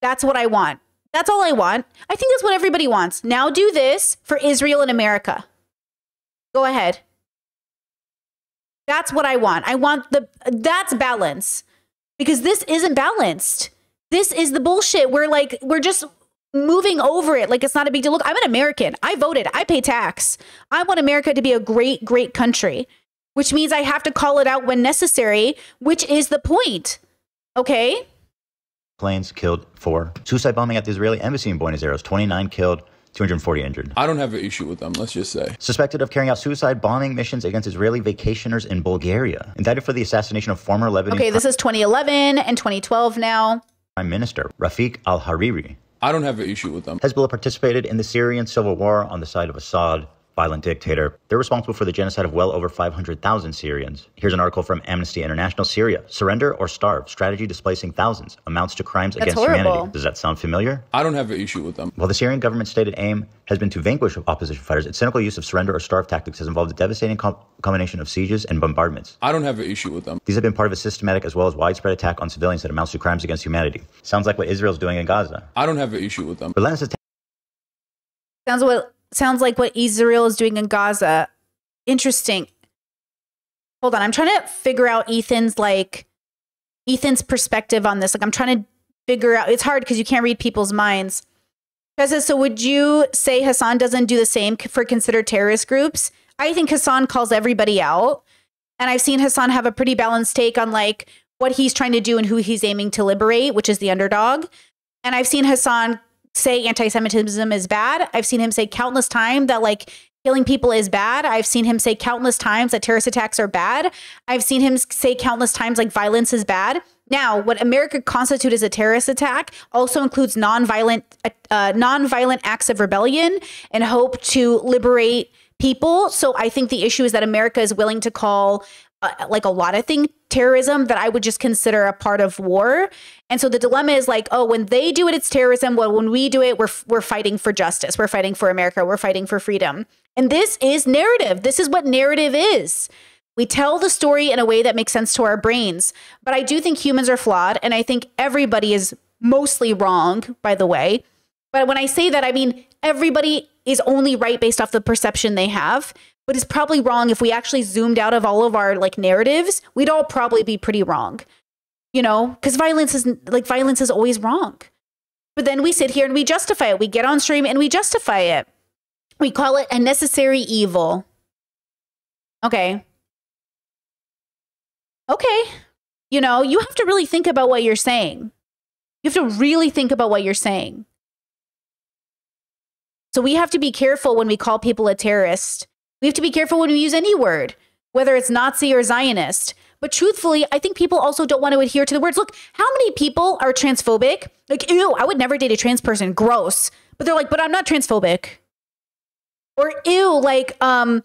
Speaker 1: That's what I want. That's all I want. I think that's what everybody wants. Now do this for Israel and America. Go ahead. That's what I want. I want the that's balance. Because this isn't balanced. This is the bullshit. We're like we're just moving over it like it's not a big deal. Look, I'm an American. I voted. I pay tax. I want America to be a great great country, which means I have to call it out when necessary, which is the point. Okay?
Speaker 3: planes killed four. Suicide bombing at the Israeli embassy in Buenos Aires. 29 killed, 240 injured.
Speaker 7: I don't have an issue with them. Let's just say.
Speaker 3: Suspected of carrying out suicide bombing missions against Israeli vacationers in Bulgaria. Indicted for the assassination of former Lebanese
Speaker 1: Okay, this is 2011 and 2012 now.
Speaker 3: Prime Minister Rafiq al Hariri.
Speaker 7: I don't have an issue with them.
Speaker 3: Hezbollah participated in the Syrian civil war on the side of Assad, violent dictator. They're responsible for the genocide of well over 500,000 Syrians. Here's an article from Amnesty International Syria. Surrender or starve. Strategy displacing thousands. Amounts to crimes
Speaker 1: That's
Speaker 3: against
Speaker 1: horrible.
Speaker 3: humanity. Does that sound familiar?
Speaker 7: I don't have an issue with them.
Speaker 3: While the Syrian government's stated aim has been to vanquish opposition fighters, its cynical use of surrender or starve tactics has involved a devastating com- combination of sieges and bombardments.
Speaker 7: I don't have an issue with them.
Speaker 3: These have been part of a systematic as well as widespread attack on civilians that amounts to crimes against humanity. Sounds like what Israel's doing in Gaza.
Speaker 7: I don't have an issue with them.
Speaker 3: Relentless attack
Speaker 1: Sounds what sounds like what Israel is doing in Gaza. Interesting. Hold on, I'm trying to figure out Ethan's like Ethan's perspective on this. Like I'm trying to figure out it's hard because you can't read people's minds. Says, so would you say Hasan doesn't do the same for considered terrorist groups? I think Hasan calls everybody out. And I've seen Hasan have a pretty balanced take on like what he's trying to do and who he's aiming to liberate, which is the underdog. And I've seen Hasan say anti-Semitism is bad. I've seen him say countless times that like killing people is bad. I've seen him say countless times that terrorist attacks are bad. I've seen him say countless times like violence is bad. Now, what America constitutes as a terrorist attack also includes nonviolent, uh, nonviolent acts of rebellion and hope to liberate people. So I think the issue is that America is willing to call uh, Uh, like a lot of things terrorism that I would just consider a part of war. And so the dilemma is like, oh, when they do it, it's terrorism. Well, when we do it, we're we're fighting for justice. We're fighting for America. We're fighting for freedom. And this is narrative. This is what narrative is. We tell the story in a way that makes sense to our brains. But I do think humans are flawed, and I think everybody is mostly wrong, by the way. But when I say that, I mean everybody is only right based off the perception they have but it's probably wrong if we actually zoomed out of all of our like narratives we'd all probably be pretty wrong you know? Because violence is like violence is always wrong. But then we sit here and we justify it. We get on stream and we justify it. We call it a necessary evil. Okay. Okay. You know you have to really think about what you're saying. You have to really think about what you're saying. So we have to be careful when we call people a terrorist we have to be careful when we use any word, whether it's Nazi or Zionist. But truthfully, I think people also don't want to adhere to the words. Look, how many people are transphobic? Like, ew, I would never date a trans person. Gross. But they're like, but I'm not transphobic. Or ew, like, um,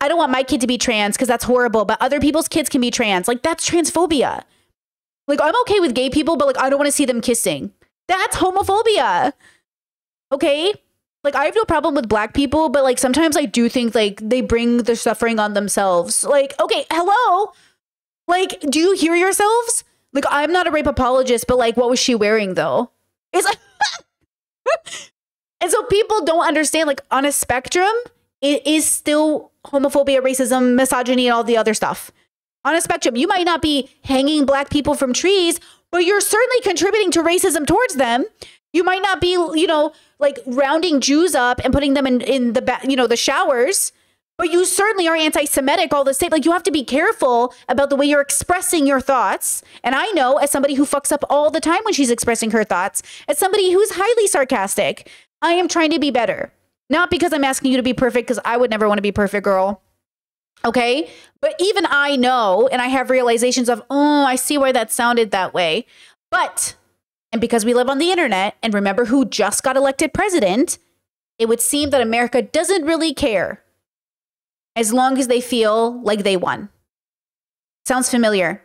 Speaker 1: I don't want my kid to be trans because that's horrible, but other people's kids can be trans. Like, that's transphobia. Like, I'm okay with gay people, but like, I don't want to see them kissing. That's homophobia. Okay? Like I have no problem with black people, but like sometimes I do think like they bring the suffering on themselves. Like, okay, hello? Like, do you hear yourselves? Like, I'm not a rape apologist, but like, what was she wearing though? It's like, and so people don't understand, like, on a spectrum, it is still homophobia, racism, misogyny, and all the other stuff. On a spectrum, you might not be hanging black people from trees, but you're certainly contributing to racism towards them. You might not be, you know, like rounding Jews up and putting them in in the ba- you know the showers. But you certainly are anti-Semitic all the same. Like you have to be careful about the way you're expressing your thoughts. And I know, as somebody who fucks up all the time when she's expressing her thoughts, as somebody who's highly sarcastic, I am trying to be better. Not because I'm asking you to be perfect, because I would never want to be perfect, girl. Okay. But even I know, and I have realizations of, oh, I see why that sounded that way. But and because we live on the internet and remember who just got elected president, it would seem that America doesn't really care as long as they feel like they won. Sounds familiar.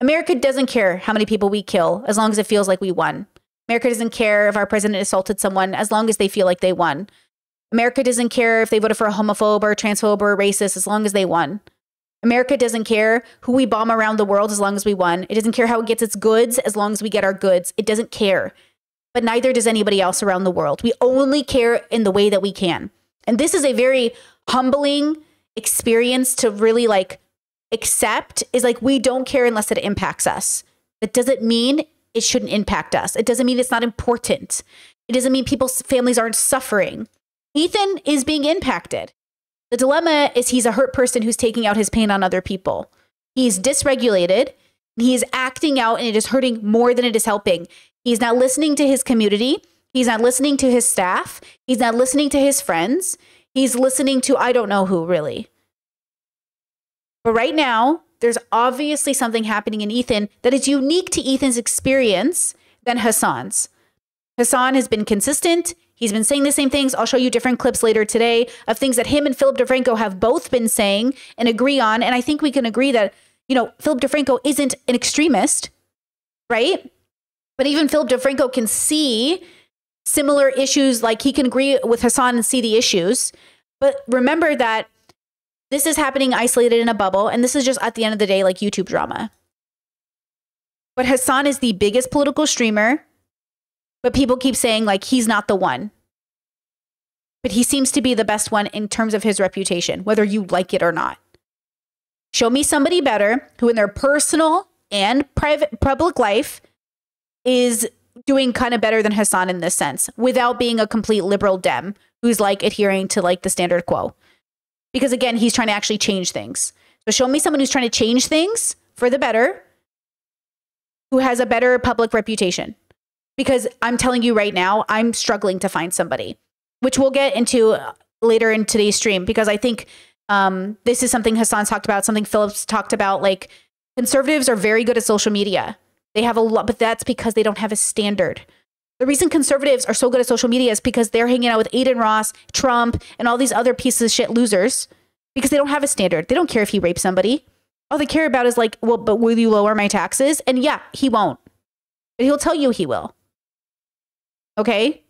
Speaker 1: America doesn't care how many people we kill as long as it feels like we won. America doesn't care if our president assaulted someone as long as they feel like they won. America doesn't care if they voted for a homophobe or a transphobe or a racist as long as they won. America doesn't care who we bomb around the world as long as we won. It doesn't care how it gets its goods as long as we get our goods. It doesn't care. But neither does anybody else around the world. We only care in the way that we can. And this is a very humbling experience to really like accept is like we don't care unless it impacts us. That doesn't mean it shouldn't impact us. It doesn't mean it's not important. It doesn't mean people's families aren't suffering. Ethan is being impacted. The dilemma is he's a hurt person who's taking out his pain on other people. He's dysregulated. He's acting out and it is hurting more than it is helping. He's not listening to his community. He's not listening to his staff. He's not listening to his friends. He's listening to I don't know who really. But right now, there's obviously something happening in Ethan that is unique to Ethan's experience than Hasan's. Hasan has been consistent. He's been saying the same things. I'll show you different clips later today of things that him and Philip DeFranco have both been saying and agree on. And I think we can agree that, you know, Philip DeFranco isn't an extremist, right? But even Philip DeFranco can see similar issues, like he can agree with Hasan and see the issues. But remember that this is happening isolated in a bubble, and this is just at the end of the day like YouTube drama. But Hasan is the biggest political streamer but people keep saying like he's not the one. But he seems to be the best one in terms of his reputation, whether you like it or not. Show me somebody better who, in their personal and private public life, is doing kind of better than Hasan in this sense, without being a complete liberal dem who's like adhering to like the standard quo. Because again, he's trying to actually change things. So show me someone who's trying to change things for the better, who has a better public reputation because I'm telling you right now, I'm struggling to find somebody, which we'll get into later in today's stream because I think um, this is something Hasan's talked about, something Phillips talked about. Like conservatives are very good at social media. They have a lot, but that's because they don't have a standard. The reason conservatives are so good at social media is because they're hanging out with Adin Ross, Trump, and all these other pieces of shit losers because they don't have a standard. They don't care if he rapes somebody. All they care about is like, well, but will you lower my taxes? And yeah, he won't. But he'll tell you he will. Okay?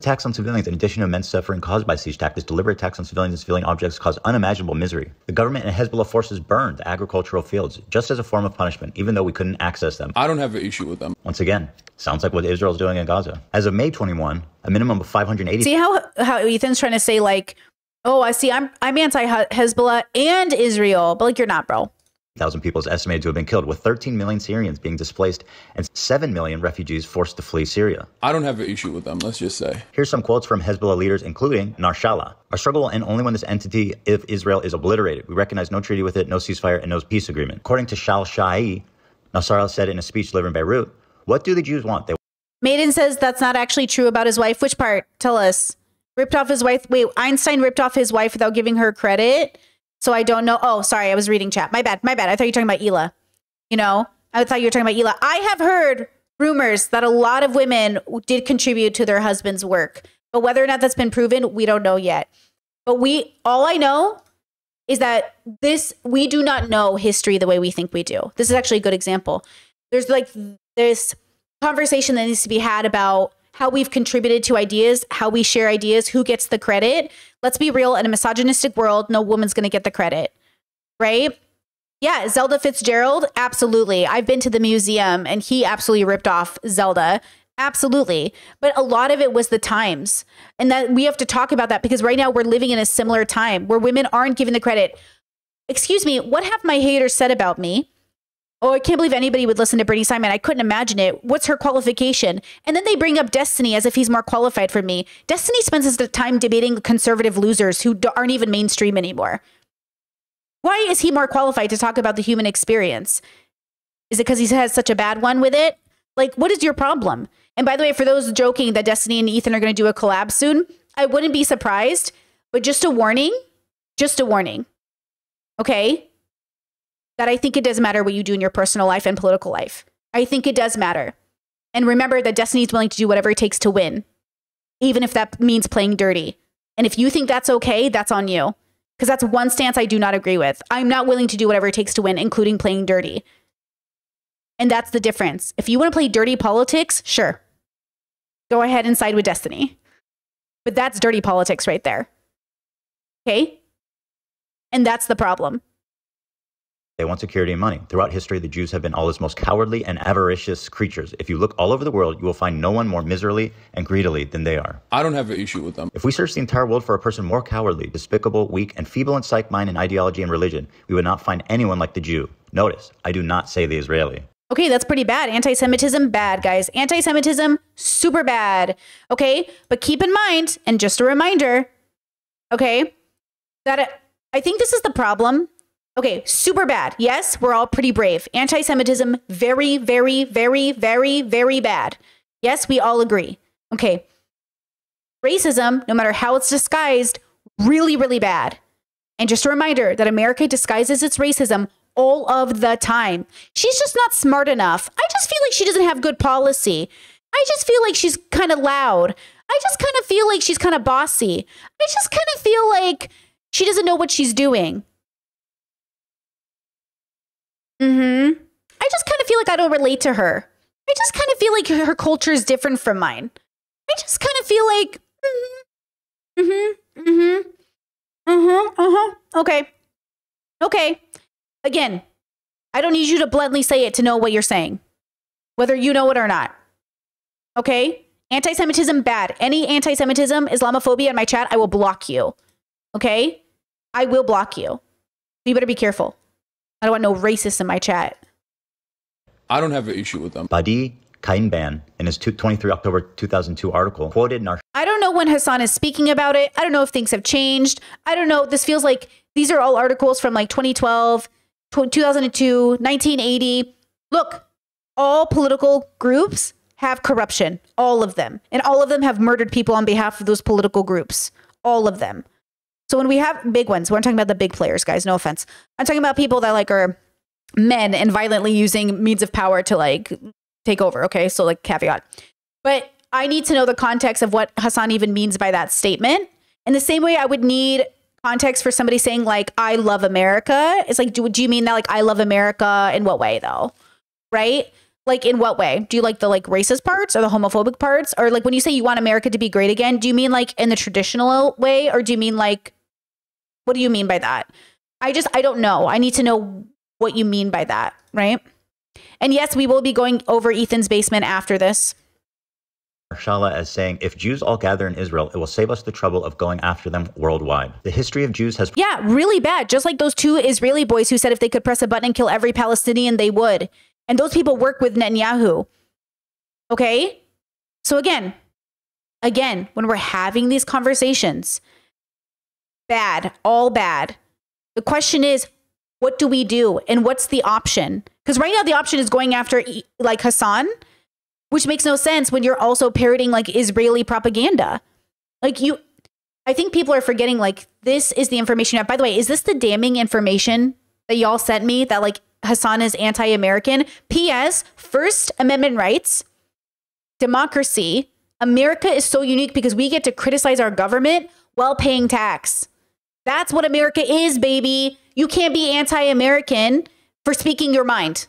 Speaker 3: Attacks on civilians, in addition to immense suffering caused by siege tactics, deliberate attacks on civilians and civilian objects cause unimaginable misery. The government and Hezbollah forces burned agricultural fields just as a form of punishment, even though we couldn't access them.
Speaker 7: I don't have an issue with them.
Speaker 3: Once again, sounds like what Israel's doing in Gaza. As of May 21, a minimum of 580.
Speaker 1: See how how Ethan's trying to say like, oh, I see, I'm I'm anti Hezbollah and Israel, but like you're not, bro.
Speaker 3: Thousand people is estimated to have been killed, with 13 million Syrians being displaced and 7 million refugees forced to flee Syria.
Speaker 7: I don't have an issue with them, let's just say.
Speaker 3: Here's some quotes from Hezbollah leaders, including Nasrallah. Our struggle will end only when this entity, if Israel, is obliterated. We recognize no treaty with it, no ceasefire, and no peace agreement. According to Shaul Shay, Nasrallah said in a speech delivered in Beirut, What do the Jews want? They
Speaker 1: Maiden says that's not actually true about his wife. Which part? Tell us. Ripped off his wife. Wait, Einstein ripped off his wife without giving her credit. So I don't know. Oh, sorry, I was reading chat. My bad. My bad. I thought you were talking about Hila. You know, I thought you were talking about Hila. I have heard rumors that a lot of women did contribute to their husband's work, but whether or not that's been proven, we don't know yet. But we, all I know is that this, we do not know history the way we think we do. This is actually a good example. There's like this conversation that needs to be had about how we've contributed to ideas, how we share ideas, who gets the credit. Let's be real, in a misogynistic world, no woman's going to get the credit, right? Yeah, Zelda Fitzgerald, absolutely. I've been to the museum and he absolutely ripped off Zelda. Absolutely. But a lot of it was the times. And that we have to talk about that because right now we're living in a similar time where women aren't given the credit. Excuse me, what have my haters said about me? Oh, I can't believe anybody would listen to Brittany Simon. I couldn't imagine it. What's her qualification? And then they bring up Destiny as if he's more qualified for me. Destiny spends his time debating conservative losers who aren't even mainstream anymore. Why is he more qualified to talk about the human experience? Is it because he has such a bad one with it? Like, what is your problem? And by the way, for those joking that Destiny and Ethan are going to do a collab soon, I wouldn't be surprised. But just a warning, just a warning. Okay? That I think it does matter what you do in your personal life and political life. I think it does matter. And remember that Destiny is willing to do whatever it takes to win, even if that means playing dirty. And if you think that's okay, that's on you. Because that's one stance I do not agree with. I'm not willing to do whatever it takes to win, including playing dirty. And that's the difference. If you want to play dirty politics, sure. Go ahead and side with Destiny. But that's dirty politics right there. Okay? And that's the problem.
Speaker 3: They want security and money. Throughout history, the Jews have been all its most cowardly and avaricious creatures. If you look all over the world, you will find no one more miserly and greedily than they are.
Speaker 7: I don't have an issue with them.
Speaker 3: If we search the entire world for a person more cowardly, despicable, weak, and feeble in psych, mind, and ideology and religion, we would not find anyone like the Jew. Notice, I do not say the Israeli.
Speaker 1: Okay, that's pretty bad. Anti Semitism, bad, guys. Anti Semitism, super bad. Okay, but keep in mind, and just a reminder, okay, that I think this is the problem Okay, super bad. Yes, we're all pretty brave. Anti Semitism, very, very, very, very, very bad. Yes, we all agree. Okay. Racism, no matter how it's disguised, really, really bad. And just a reminder that America disguises its racism all of the time. She's just not smart enough. I just feel like she doesn't have good policy. I just feel like she's kind of loud. I just kind of feel like she's kind of bossy. I just kind of feel like she doesn't know what she's doing. Mm-hmm. I just kind of feel like I don't relate to her. I just kind of feel like her culture is different from mine. I just kind of feel like, mm-hmm, mm-hmm, mm-hmm, uh-huh, uh-huh. Okay, okay. Again, I don't need you to bluntly say it to know what you're saying, whether you know it or not. Okay? Anti-Semitism bad. Any anti-Semitism, Islamophobia in my chat, I will block you. Okay? I will block you. You better be careful. I don't want no racists in my chat.
Speaker 7: I don't have an issue with them.
Speaker 3: Badih Chayban, in his 23 October 2002 article, quoted Nar-
Speaker 1: I don't know when Hasan is speaking about it. I don't know if things have changed. I don't know. This feels like these are all articles from like 2012, 2002, 1980. Look, all political groups have corruption, all of them. And all of them have murdered people on behalf of those political groups. All of them. So when we have big ones, we're talking about the big players, guys. No offense. I'm talking about people that like are men and violently using means of power to like take over. Okay. So, like, caveat. But I need to know the context of what Hasan even means by that statement. In the same way, I would need context for somebody saying, like, I love America. It's like, do, do you mean that, like, I love America in what way, though? Right? Like, in what way? Do you like the like racist parts or the homophobic parts? Or like when you say you want America to be great again, do you mean like in the traditional way or do you mean like, what do you mean by that? I just, I don't know. I need to know what you mean by that, right? And yes, we will be going over Ethan's basement after this.
Speaker 3: Marshala as saying, if Jews all gather in Israel, it will save us the trouble of going after them worldwide. The history of Jews has.
Speaker 1: Yeah, really bad. Just like those two Israeli boys who said if they could press a button and kill every Palestinian, they would. And those people work with Netanyahu. Okay? So again, again, when we're having these conversations, bad, all bad. The question is, what do we do? And what's the option? Because right now the option is going after like Hasan which makes no sense when you're also parroting like Israeli propaganda. Like you, I think people are forgetting like this is the information. You have. By the way, is this the damning information that y'all sent me that like Hasan is anti-American? P.S. First Amendment rights, democracy. America is so unique because we get to criticize our government while paying tax. That's what America is, baby. You can't be anti-American for speaking your mind.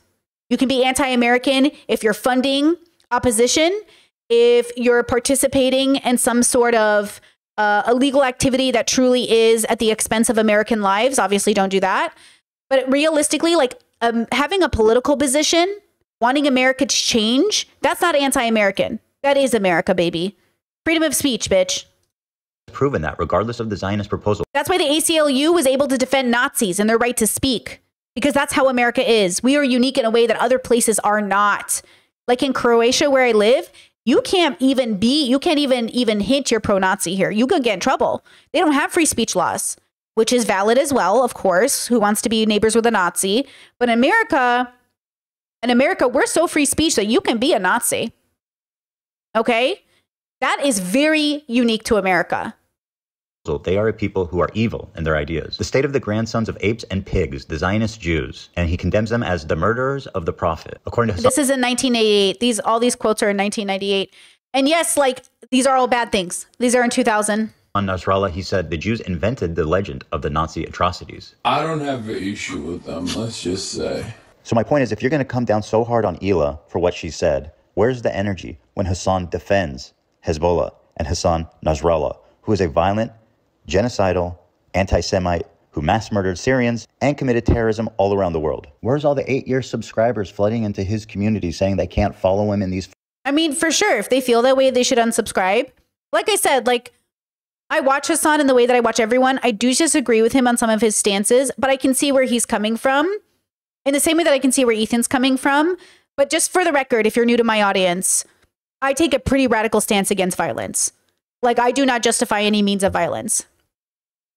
Speaker 1: You can be anti-American if you're funding opposition if you're participating in some sort of uh, illegal activity that truly is at the expense of American lives. Obviously, don't do that. But realistically, like um, having a political position, wanting America to change, that's not anti American. That is America, baby. Freedom of speech, bitch.
Speaker 3: Proven that, regardless of the Zionist proposal.
Speaker 1: That's why the ACLU was able to defend Nazis and their right to speak, because that's how America is. We are unique in a way that other places are not. Like in Croatia, where I live, you can't even be, you can't even even hint you're pro-Nazi here. You could get in trouble. They don't have free speech laws, which is valid as well, of course. Who wants to be neighbors with a Nazi? But in America, in America, we're so free speech that you can be a Nazi. Okay? That is very unique to America.
Speaker 3: They are a people who are evil in their ideas. The state of the grandsons of apes and pigs, the Zionist Jews, and he condemns them as the murderers of the prophet. According to
Speaker 1: this is in 1988. These all these quotes are in 1998. And yes, like these are all bad things. These are in 2000.
Speaker 3: On Nasrallah, he said the Jews invented the legend of the Nazi atrocities.
Speaker 9: I don't have an issue with them. Let's just say.
Speaker 3: So my point is, if you're going to come down so hard on Hila for what she said, where's the energy when Hasan defends Hezbollah and Hassan Nasrallah, who is a violent genocidal, anti Semite who mass murdered Syrians and committed terrorism all around the world. Where's all the eight year subscribers flooding into his community saying they can't follow him in these?
Speaker 1: I mean, for sure, if they feel that way, they should unsubscribe. Like I said, like I watch Hasan in the way that I watch everyone. I do disagree with him on some of his stances, but I can see where he's coming from in the same way that I can see where Ethan's coming from. But just for the record, if you're new to my audience, I take a pretty radical stance against violence. Like, I do not justify any means of violence.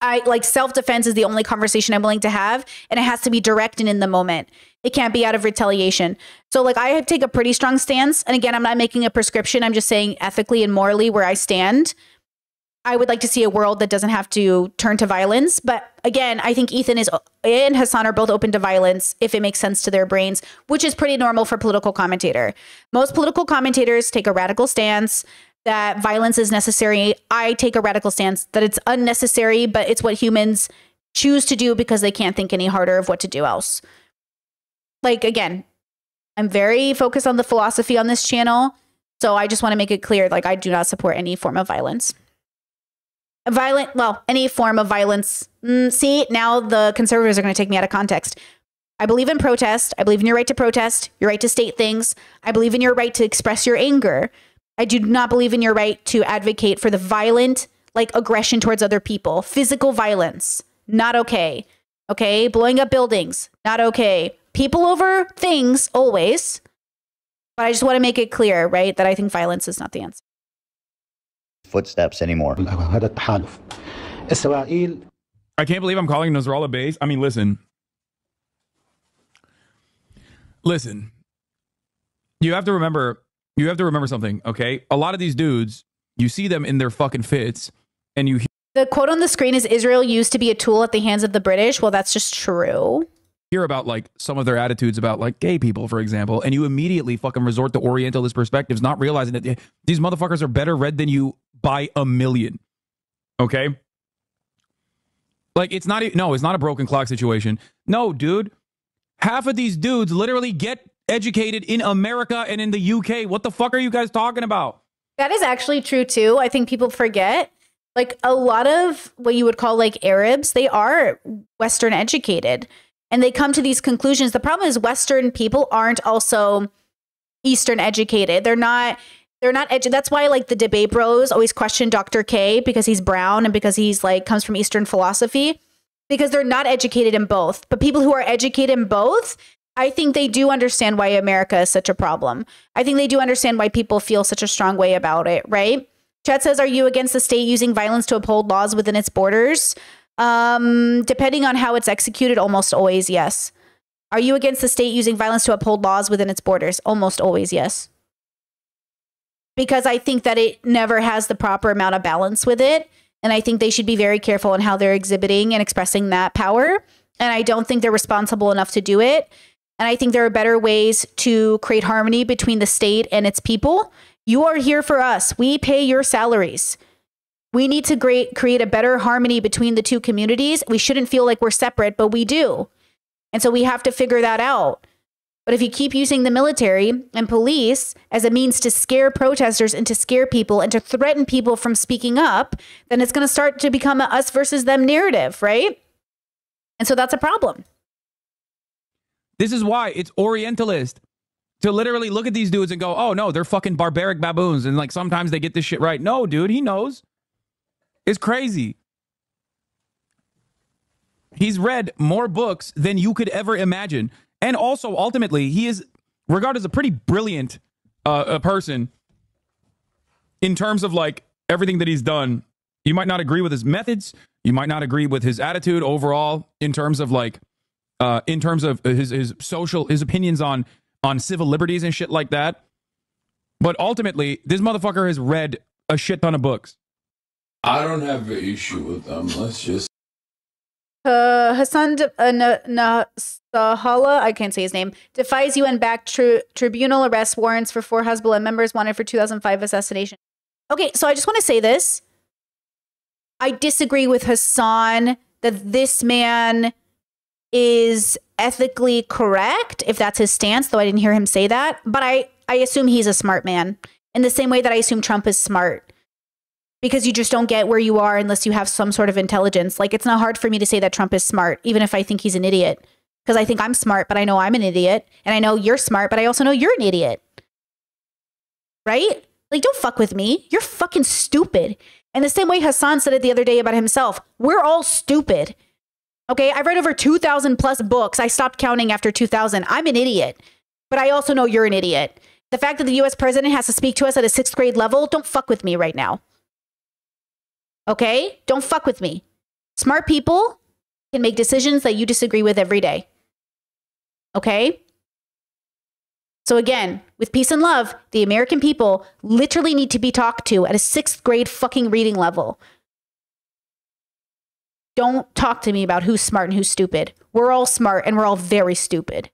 Speaker 1: I like self defense is the only conversation I'm willing to have, and it has to be direct and in the moment. It can't be out of retaliation. So, like, I take a pretty strong stance. And again, I'm not making a prescription. I'm just saying ethically and morally where I stand. I would like to see a world that doesn't have to turn to violence. But again, I think Ethan is and Hasan are both open to violence if it makes sense to their brains, which is pretty normal for political commentator. Most political commentators take a radical stance that violence is necessary. I take a radical stance that it's unnecessary, but it's what humans choose to do because they can't think any harder of what to do else. Like, again, I'm very focused on the philosophy on this channel. So I just want to make it clear like, I do not support any form of violence. Violent, well, any form of violence. Mm, see, now the conservatives are going to take me out of context. I believe in protest. I believe in your right to protest, your right to state things. I believe in your right to express your anger. I do not believe in your right to advocate for the violent, like aggression towards other people. Physical violence, not okay. Okay. Blowing up buildings, not okay. People over things, always. But I just want to make it clear, right, that I think violence is not the answer.
Speaker 3: Footsteps anymore.
Speaker 6: I can't believe I'm calling Nasrallah base. I mean, listen. Listen. You have to remember you have to remember something, okay? A lot of these dudes, you see them in their fucking fits, and you
Speaker 1: the quote on the screen is Israel used to be a tool at the hands of the British. Well, that's just true.
Speaker 6: hear about like some of their attitudes about like gay people, for example, and you immediately fucking resort to Orientalist perspectives, not realizing that these motherfuckers are better read than you by a million. Okay. Like it's not no, it's not a broken clock situation. No, dude. Half of these dudes literally get educated in America and in the UK. What the fuck are you guys talking about?
Speaker 1: That is actually true too. I think people forget. Like a lot of what you would call like Arabs, they are Western educated and they come to these conclusions. The problem is Western people aren't also Eastern educated. They're not they're not that's why like the debate bros always question Dr. K because he's brown and because he's like comes from Eastern philosophy because they're not educated in both. But people who are educated in both, I think they do understand why America is such a problem. I think they do understand why people feel such a strong way about it, right? Chet says, Are you against the state using violence to uphold laws within its borders? Um, depending on how it's executed, almost always yes. Are you against the state using violence to uphold laws within its borders? Almost always yes. Because I think that it never has the proper amount of balance with it. And I think they should be very careful in how they're exhibiting and expressing that power. And I don't think they're responsible enough to do it. And I think there are better ways to create harmony between the state and its people you are here for us. We pay your salaries. We need to great, create a better harmony between the two communities. We shouldn't feel like we're separate, but we do. And so we have to figure that out. But if you keep using the military and police as a means to scare protesters and to scare people and to threaten people from speaking up, then it's going to start to become a us versus them narrative, right? And so that's a problem.
Speaker 6: This is why it's Orientalist to literally look at these dudes and go, oh no, they're fucking barbaric baboons. And like sometimes they get this shit right. No, dude, he knows. It's crazy. He's read more books than you could ever imagine. And also, ultimately, he is regarded as a pretty brilliant uh, a person in terms of like everything that he's done. You might not agree with his methods. You might not agree with his attitude overall in terms of like, uh, in terms of his his social his opinions on on civil liberties and shit like that. But ultimately, this motherfucker has read a shit ton of books.
Speaker 9: I don't have an issue with them. Let's just.
Speaker 1: Uh, Hassan D- uh, Nasrallah, I can't say his name, defies UN backed tri- tribunal arrest warrants for four Hezbollah members wanted for 2005 assassination. Okay, so I just want to say this. I disagree with Hasan that this man is ethically correct if that's his stance, though I didn't hear him say that. But I, I assume he's a smart man in the same way that I assume Trump is smart because you just don't get where you are unless you have some sort of intelligence. Like it's not hard for me to say that Trump is smart, even if I think he's an idiot. Because I think I'm smart, but I know I'm an idiot. And I know you're smart, but I also know you're an idiot. Right? Like, don't fuck with me. You're fucking stupid. And the same way Hasan said it the other day about himself, we're all stupid. Okay, I've read over 2,000 plus books. I stopped counting after 2,000. I'm an idiot, but I also know you're an idiot. The fact that the US president has to speak to us at a sixth grade level, don't fuck with me right now. Okay? Don't fuck with me. Smart people can make decisions that you disagree with every day. Okay? So, again, with peace and love, the American people literally need to be talked to at a sixth grade fucking reading level. Don't talk to me about who's smart and who's stupid. We're all smart and we're all very stupid.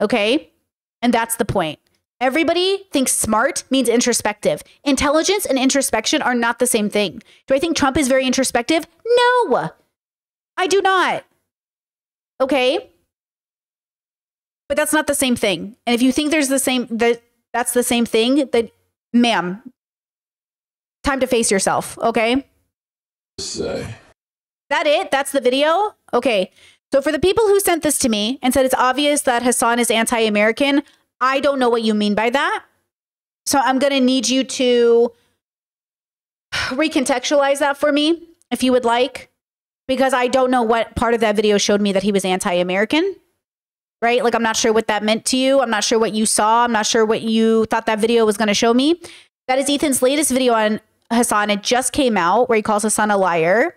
Speaker 1: Okay? And that's the point. Everybody thinks smart means introspective. Intelligence and introspection are not the same thing. Do I think Trump is very introspective? No, I do not. Okay? But that's not the same thing. And if you think there's the same that that's the same thing, then ma'am, time to face yourself, okay?
Speaker 9: Say
Speaker 1: that it? That's the video? Okay. So for the people who sent this to me and said it's obvious that Hasan is anti-American, I don't know what you mean by that. So I'm going to need you to recontextualize that for me if you would like because I don't know what part of that video showed me that he was anti-American. Right? Like I'm not sure what that meant to you. I'm not sure what you saw. I'm not sure what you thought that video was going to show me. That is Ethan's latest video on Hasan. It just came out where he calls Hasan a liar.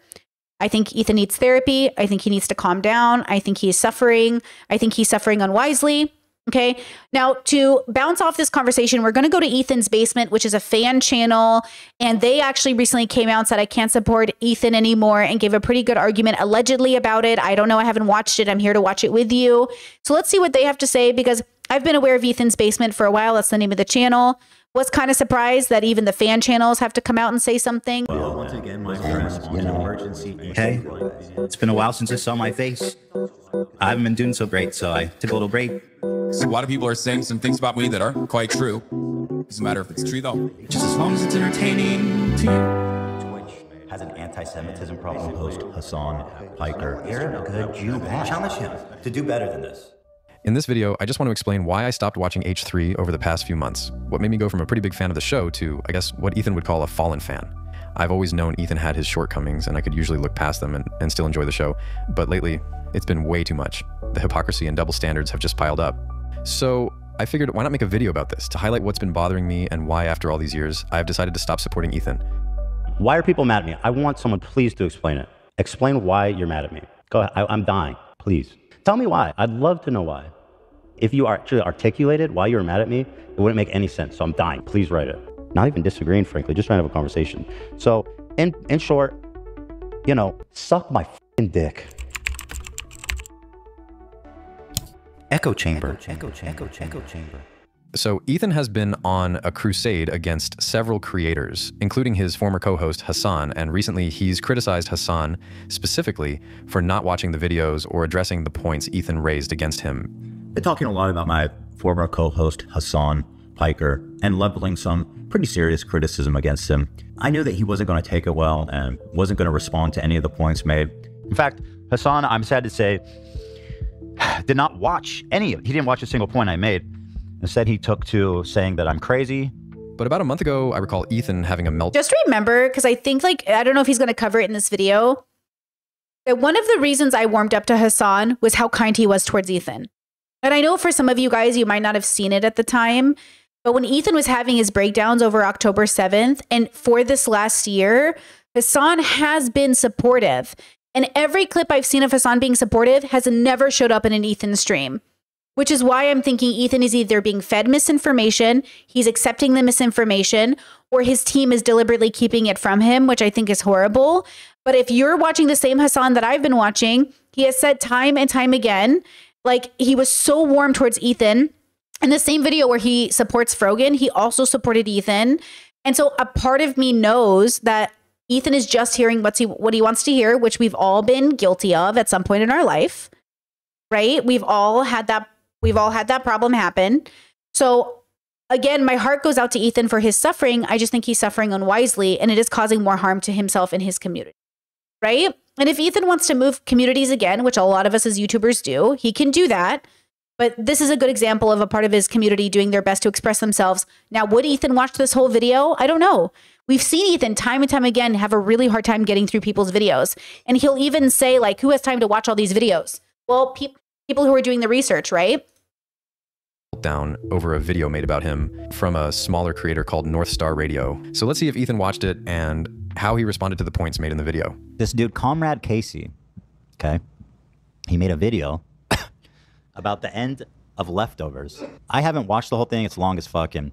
Speaker 1: I think Ethan needs therapy. I think he needs to calm down. I think he's suffering. I think he's suffering unwisely. Okay. Now, to bounce off this conversation, we're going to go to Ethan's Basement, which is a fan channel. And they actually recently came out and said, I can't support Ethan anymore and gave a pretty good argument allegedly about it. I don't know. I haven't watched it. I'm here to watch it with you. So let's see what they have to say because I've been aware of Ethan's Basement for a while. That's the name of the channel. Was kind of surprised that even the fan channels have to come out and say something.
Speaker 10: Well, once again, my friends, you know, emergency. Hey, it's been a while since I saw my face. I haven't been doing so great, so I took a little break.
Speaker 7: So a lot of people are saying some things about me that aren't quite true. Doesn't matter if it's true though.
Speaker 10: Just as long as it's entertaining to you. Twitch has an anti-Semitism problem. Host Hasan Piker. You're a good Jew. Challenge him to do better than this.
Speaker 11: In this video, I just want to explain why I stopped watching H3 over the past few months, what made me go from a pretty big fan of the show to, I guess, what Ethan would call a fallen fan. I've always known Ethan had his shortcomings and I could usually look past them and, and still enjoy the show, but lately, it's been way too much. The hypocrisy and double standards have just piled up. So I figured why not make a video about this to highlight what's been bothering me and why after all these years, I have decided to stop supporting Ethan.
Speaker 3: Why are people mad at me? I want someone, please, to explain it. Explain why you're mad at me. Go ahead. I, I'm dying. Please. Tell me why. I'd love to know why. If you actually articulated why you were mad at me, it wouldn't make any sense. So I'm dying. Please write it. Not even disagreeing, frankly, just trying to have a conversation. So, in, in short, you know, suck my fing dick.
Speaker 10: Echo chamber. Echo chamber. Echo chamber.
Speaker 11: So, Ethan has been on a crusade against several creators, including his former co host Hasan, and recently he's criticized Hasan specifically for not watching the videos or addressing the points Ethan raised against him.
Speaker 10: Been talking a lot about my former co host Hasan Piker and leveling some pretty serious criticism against him. I knew that he wasn't going to take it well and wasn't going to respond to any of the points made.
Speaker 3: In fact, Hasan, I'm sad to say, did not watch any of He didn't watch a single point I made. Instead, he took to saying that I'm crazy.
Speaker 11: But about a month ago, I recall Ethan having a melt.
Speaker 1: Just remember, because I think, like, I don't know if he's going to cover it in this video, that one of the reasons I warmed up to Hasan was how kind he was towards Ethan. And I know for some of you guys, you might not have seen it at the time, but when Ethan was having his breakdowns over October 7th, and for this last year, Hasan has been supportive. And every clip I've seen of Hasan being supportive has never showed up in an Ethan stream which is why I'm thinking Ethan is either being fed misinformation, he's accepting the misinformation, or his team is deliberately keeping it from him, which I think is horrible. But if you're watching the same Hasan that I've been watching, he has said time and time again, like he was so warm towards Ethan. In the same video where he supports Frogan, he also supported Ethan. And so a part of me knows that Ethan is just hearing what's he what he wants to hear, which we've all been guilty of at some point in our life. Right? We've all had that We've all had that problem happen. So again, my heart goes out to Ethan for his suffering. I just think he's suffering unwisely and it is causing more harm to himself and his community. Right? And if Ethan wants to move communities again, which a lot of us as YouTubers do, he can do that. But this is a good example of a part of his community doing their best to express themselves. Now, would Ethan watch this whole video? I don't know. We've seen Ethan time and time again have a really hard time getting through people's videos. And he'll even say, like, who has time to watch all these videos? Well, pe- people who are doing the research, right?
Speaker 11: down over a video made about him from a smaller creator called North Star Radio. So let's see if Ethan watched it and how he responded to the points made in the video.
Speaker 3: This dude, Comrade Casey, okay, he made a video about the end of Leftovers. I haven't watched the whole thing. It's long as fuck, and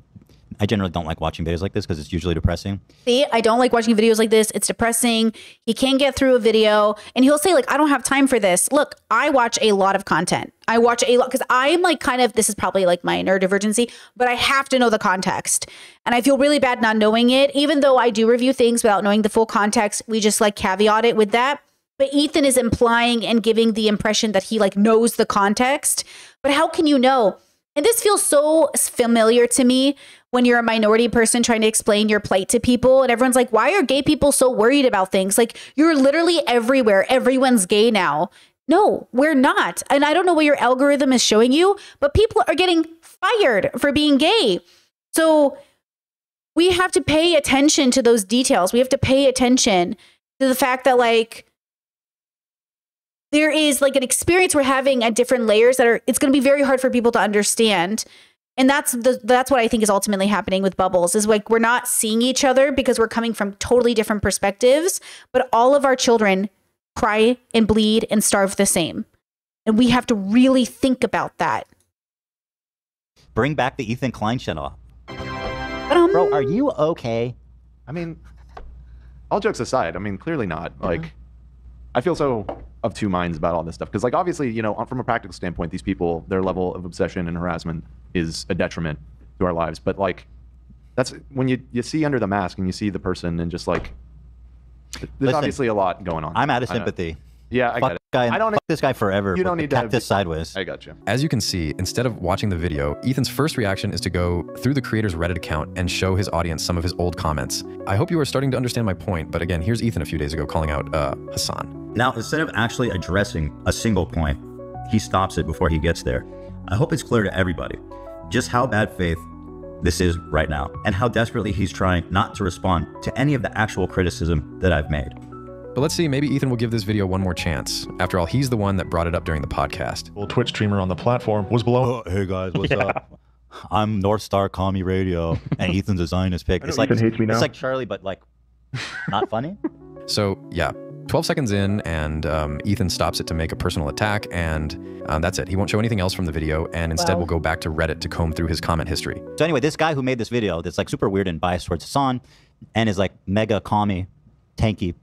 Speaker 3: I generally don't like watching videos like this because it's usually depressing.
Speaker 1: See, I don't like watching videos like this. It's depressing. He can't get through a video and he'll say, like, I don't have time for this. Look, I watch a lot of content. I watch a lot because I'm like kind of this is probably like my neurodivergency, but I have to know the context. And I feel really bad not knowing it, even though I do review things without knowing the full context. We just like caveat it with that. But Ethan is implying and giving the impression that he like knows the context. But how can you know? And this feels so familiar to me when you're a minority person trying to explain your plight to people and everyone's like why are gay people so worried about things? Like you're literally everywhere. Everyone's gay now. No we're not. And i don't know what your algorithm is showing you but people are getting fired for being gay. So we have to pay attention to those details. We have to pay attention to the fact that like there is like an experience we're having at different layers that are it's going to be very hard for people to understand and that's the that's what i think is ultimately happening with bubbles is like we're not seeing each other because we're coming from totally different perspectives but all of our children cry and bleed and starve the same and we have to really think about that
Speaker 10: Bring back the Ethan Klein channel.
Speaker 12: Um, Bro, are you okay? I mean, all jokes aside, I mean, clearly not. Like, I feel so of two minds about all this stuff because, like, obviously, you know, from a practical standpoint, these people, their level of obsession and harassment is a detriment to our lives. But like, that's when you you see under the mask and you see the person and just like, there's
Speaker 10: Listen,
Speaker 12: obviously a lot going on.
Speaker 10: I'm out of sympathy.
Speaker 12: Yeah, I
Speaker 10: fuck
Speaker 12: get it.
Speaker 10: Guy and
Speaker 12: I don't.
Speaker 10: fuck this guy forever.
Speaker 12: You don't need to have
Speaker 10: cactus sideways.
Speaker 12: I got you.
Speaker 11: As you can see, instead of watching the video, Ethan's first reaction is to go through the creator's Reddit account and show his audience some of his old comments. I hope you are starting to understand my point, but again, here's Ethan a few days ago calling out uh, Hasan.
Speaker 10: Now, instead of actually addressing a single point, he stops it before he gets there. I hope it's clear to everybody just how bad faith this is right now and how desperately he's trying not to respond to any of the actual criticism that I've made.
Speaker 11: But let's see, maybe Ethan will give this video one more chance. After all, he's the one that brought it up during the podcast.
Speaker 13: Well, Twitch streamer on the platform was below.
Speaker 10: Oh, hey guys, what's up? I'm North Star Commie Radio, and Ethan's a Zionist pick. It's like
Speaker 13: Ethan hates me now.
Speaker 10: it's like Charlie, but like not funny.
Speaker 11: So, yeah, 12 seconds in, and um, Ethan stops it to make a personal attack, and um, that's it. He won't show anything else from the video, and instead
Speaker 10: Wow.
Speaker 11: will go back to Reddit to comb through his comment history.
Speaker 10: So anyway, this guy who made this video that's like super weird and biased towards Hasan, and is like mega commie, tanky.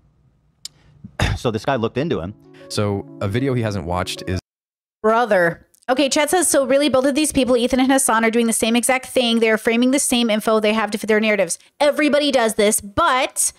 Speaker 10: So this guy looked into him.
Speaker 11: So, a video he hasn't watched is
Speaker 1: Brother. Okay, Chad says so. Really, both of these people, Ethan and Hasan, are doing the same exact thing. They're framing the same info they have to fit their narratives. Everybody does this, but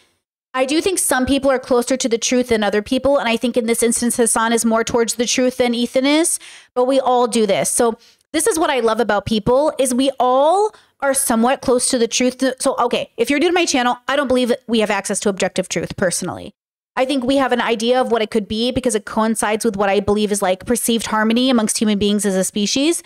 Speaker 1: I do think some people are closer to the truth than other people, and I think in this instance, Hasan is more towards the truth than Ethan is. But we all do this. So this is what I love about people: is we all are somewhat close to the truth. So okay, if you're new to my channel, I don't believe that we have access to objective truth personally. I think we have an idea of what it could be because it coincides with what I believe is like perceived harmony amongst human beings as a species.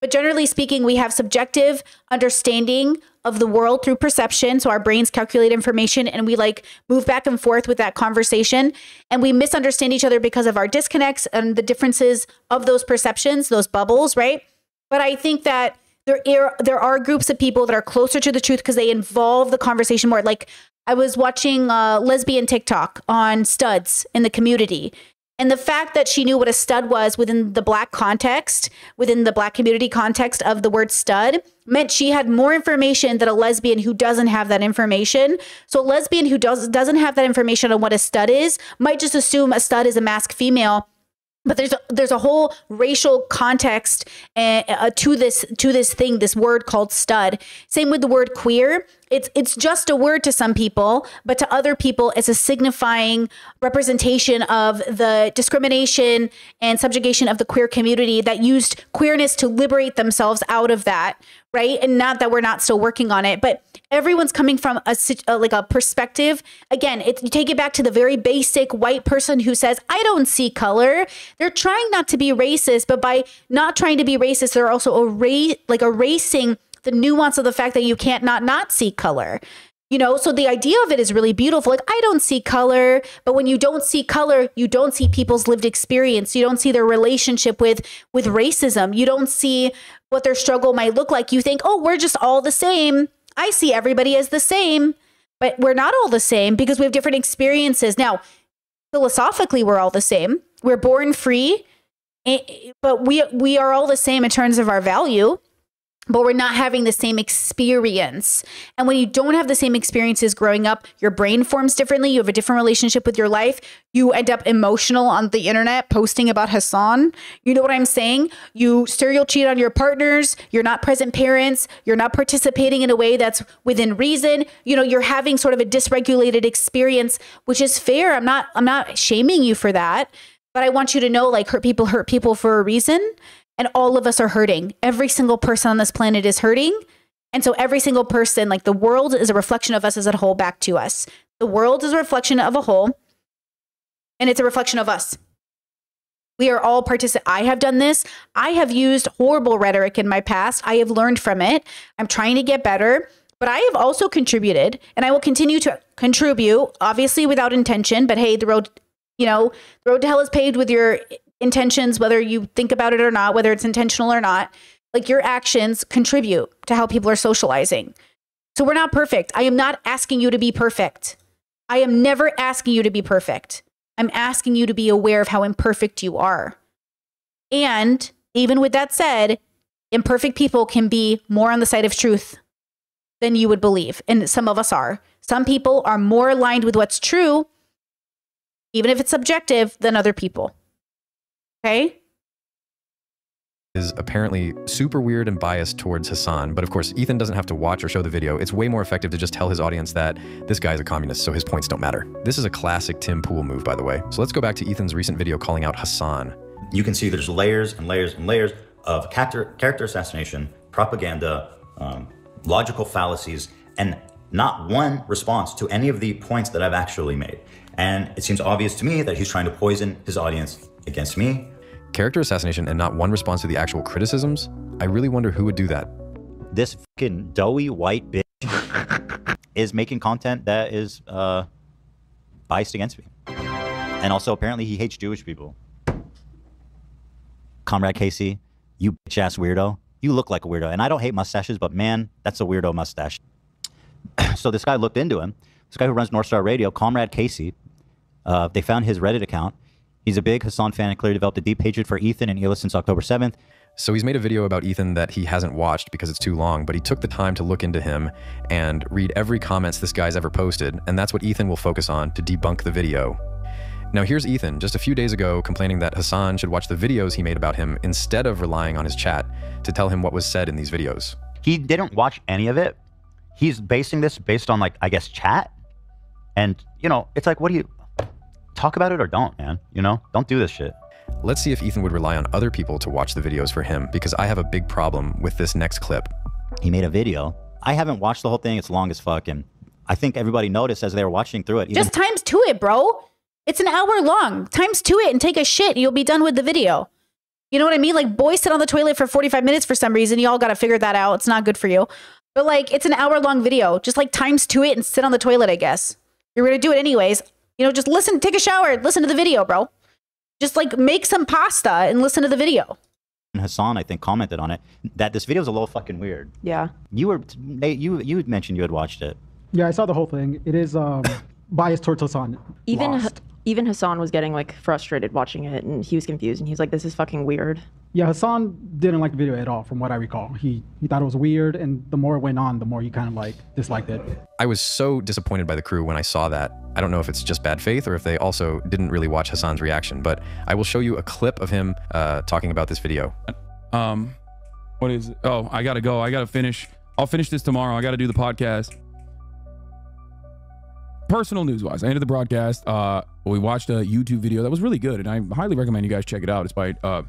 Speaker 1: But generally speaking, we have subjective understanding of the world through perception. So our brains calculate information and we like move back and forth with that conversation. And we misunderstand each other because of our disconnects and the differences of those perceptions, those bubbles, right? But I think that there there are groups of people that are closer to the truth because they involve the conversation more. Like I was watching uh, lesbian TikTok on studs in the community. And the fact that she knew what a stud was within the black context, within the black community context of the word stud, meant she had more information than a lesbian who doesn't have that information. So a lesbian who does, doesn't have that information on what a stud is might just assume a stud is a masked female but there's a, there's a whole racial context uh, uh, to this to this thing this word called stud. Same with the word queer. It's it's just a word to some people but to other people it's a signifying representation of the discrimination and subjugation of the queer community that used queerness to liberate themselves out of that right? And not that we're not still working on it but everyone's coming from a, sit- uh, like a perspective. Again it's you take it back to the very basic white person who says i don't see color. They're trying not to be racist but by not trying to be racist they're also like erasing the nuance of the fact that you can't not not see color. You know so the idea of it is really beautiful. Like i don't see color but when you don't see color you don't see people's lived experience. You don't see their relationship with with racism. You don't see what their struggle might look like. You think oh we're just all the same i see everybody as the same but we're not all the same because we have different experiences. Now philosophically we're all the same. We're born free eh, but we we are all the same in terms of our value but we're not having the same experience. And when you don't have the same experiences growing up, your brain forms differently. You have a different relationship with your life. You end up emotional on the internet posting about Hasan. You know what I'm saying? You serial cheat on your partners. You're not present parents. You're not participating in a way that's within reason. You know, you're having sort of a dysregulated experience, which is fair. I'm not I'm not shaming you for that. But I want you to know like hurt people hurt people for a reason and all of us are hurting. Every single person on this planet is hurting. And so every single person, like the world is a reflection of us as a whole back to us. The world is a reflection of a whole, and it's a reflection of us. We are all participants. I have done this. I have used horrible rhetoric in my past. I have learned from it. I'm trying to get better, but I have also contributed and I will continue to contribute, obviously without intention. But hey, the road, you know, the road to hell is paved with your intentions, whether you think about it or not, whether it's intentional or not. Like your actions contribute to how people are socializing. So we're not perfect. I am not asking you to be perfect. I am never asking you to be perfect. I'm asking you to be aware of how imperfect you are. And even with that said, imperfect people can be more on the side of truth than you would believe. And some of us are. Some people are more aligned with what's true, even if it's subjective, than other people. Okay?
Speaker 11: is apparently super weird and biased towards Hasan. But of course, Ethan doesn't have to watch or show the video. It's way more effective to just tell his audience that this guy's a communist, so his points don't matter. This is a classic Tim Pool move, by the way. So let's go back to Ethan's recent video calling out Hasan.
Speaker 3: You can see there's layers and layers and layers of character, character assassination, propaganda, um, logical fallacies, and not one response to any of the points that I've actually made. And it seems obvious to me that he's trying to poison his audience against me
Speaker 11: character assassination and not one response to the actual criticisms, I really wonder who would do that.
Speaker 3: This fucking doughy white bitch is making content that is uh, biased against me. And also, apparently, he hates Jewish people. Comrade Casey, you bitch ass weirdo. You look like a weirdo. And I don't hate mustaches, but man, that's a weirdo mustache. so this guy looked into him. This guy who runs North Star Radio, Comrade Casey, uh, they found his Reddit account He's a big Hasan fan and clearly developed a deep hatred for Ethan and Hila since October 7th.
Speaker 11: So he's made a video about Ethan that he hasn't watched because it's too long, but he took the time to look into him and read every comments this guy's ever posted, and that's what Ethan will focus on to debunk the video. Now here's Ethan, just a few days ago, complaining that Hasan should watch the videos he made about him instead of relying on his chat to tell him what was said in these videos.
Speaker 3: He didn't watch any of it. He's basing this based on like, I guess, chat. And, you know, it's like, what do you, talk about it or don't, man. You know, don't do this shit.
Speaker 11: Let's see if Ethan would rely on other people to watch the videos for him because I have a big problem with this next clip.
Speaker 3: He made a video. I haven't watched the whole thing. It's long as fuck. And I think everybody noticed as they were watching through it.
Speaker 1: Even- Just times to it, bro. It's an hour long. Times to it and take a shit. You'll be done with the video. You know what I mean? Like, boys sit on the toilet for 45 minutes for some reason. Y'all got to figure that out. It's not good for you. But like, it's an hour long video. Just like times to it and sit on the toilet, I guess. You're going to do it anyways. You know, just listen, take a shower, listen to the video, bro. Just like make some pasta and listen to the video.
Speaker 3: And Hasan, I think, commented on it that this video is a little fucking weird.
Speaker 14: Yeah.
Speaker 3: You were you you had mentioned you had watched it.
Speaker 15: Yeah, I saw the whole thing. It is um, biased towards Hasan.
Speaker 14: Even even Hasan was getting like frustrated watching it, and he was confused, and he was like, "This is fucking weird."
Speaker 15: Yeah, Hasan didn't like the video at all, from what I recall. He he thought it was weird, and the more it went on, the more he kind of like disliked it.
Speaker 11: I was so disappointed by the crew when I saw that. I don't know if it's just bad faith or if they also didn't really watch Hasan's reaction, but I will show you a clip of him uh, talking about this video.
Speaker 6: Um, what is? It? Oh, I gotta go. I gotta finish. I'll finish this tomorrow. I gotta do the podcast. Personal news wise, I ended the broadcast. Uh, we watched a YouTube video that was really good, and I highly recommend you guys check it out. It's by uh,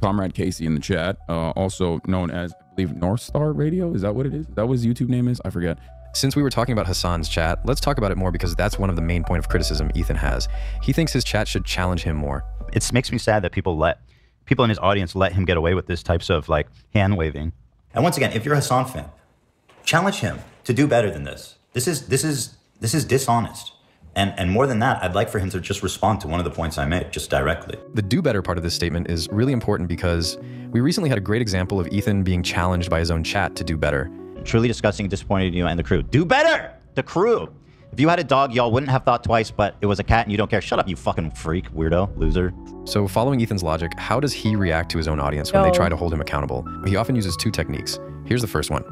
Speaker 6: Comrade Casey in the chat, uh, also known as, I believe, North Star Radio. Is that what it is? Is that what his YouTube name is? I forget.
Speaker 11: Since we were talking about Hasan's chat, let's talk about it more because that's one of the main point of criticism Ethan has. He thinks his chat should challenge him more.
Speaker 3: It makes me sad that people let people in his audience let him get away with this types of like hand waving. And once again, if you're a Hasan fan, challenge him to do better than this. This is this is this is dishonest. And, and more than that, I'd like for him to just respond to one of the points I made, just directly.
Speaker 11: The do better part of this statement is really important because we recently had a great example of Ethan being challenged by his own chat to do better.
Speaker 3: Truly disgusting, disappointed you and the crew. Do better! The crew! If you had a dog, y'all wouldn't have thought twice, but it was a cat and you don't care. Shut up, you fucking freak, weirdo, loser.
Speaker 11: So, following Ethan's logic, how does he react to his own audience when
Speaker 1: No.
Speaker 11: they try to hold him accountable? He often uses two techniques. Here's the first one.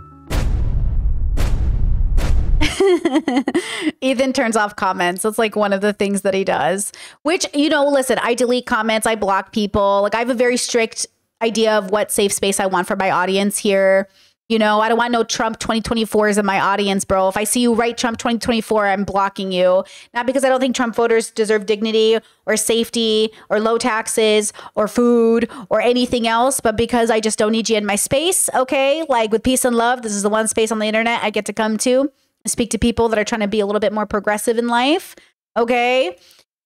Speaker 1: Ethan turns off comments. That's like one of the things that he does. Which, you know, listen, I delete comments, I block people. Like I have a very strict idea of what safe space I want for my audience here. You know, I don't want no Trump twenty twenty four 2024s in my audience, bro. If I see you write Trump 2024, I'm blocking you. Not because I don't think Trump voters deserve dignity or safety or low taxes or food or anything else, but because I just don't need you in my space, okay? Like with peace and love, this is the one space on the internet I get to come to speak to people that are trying to be a little bit more progressive in life. Okay.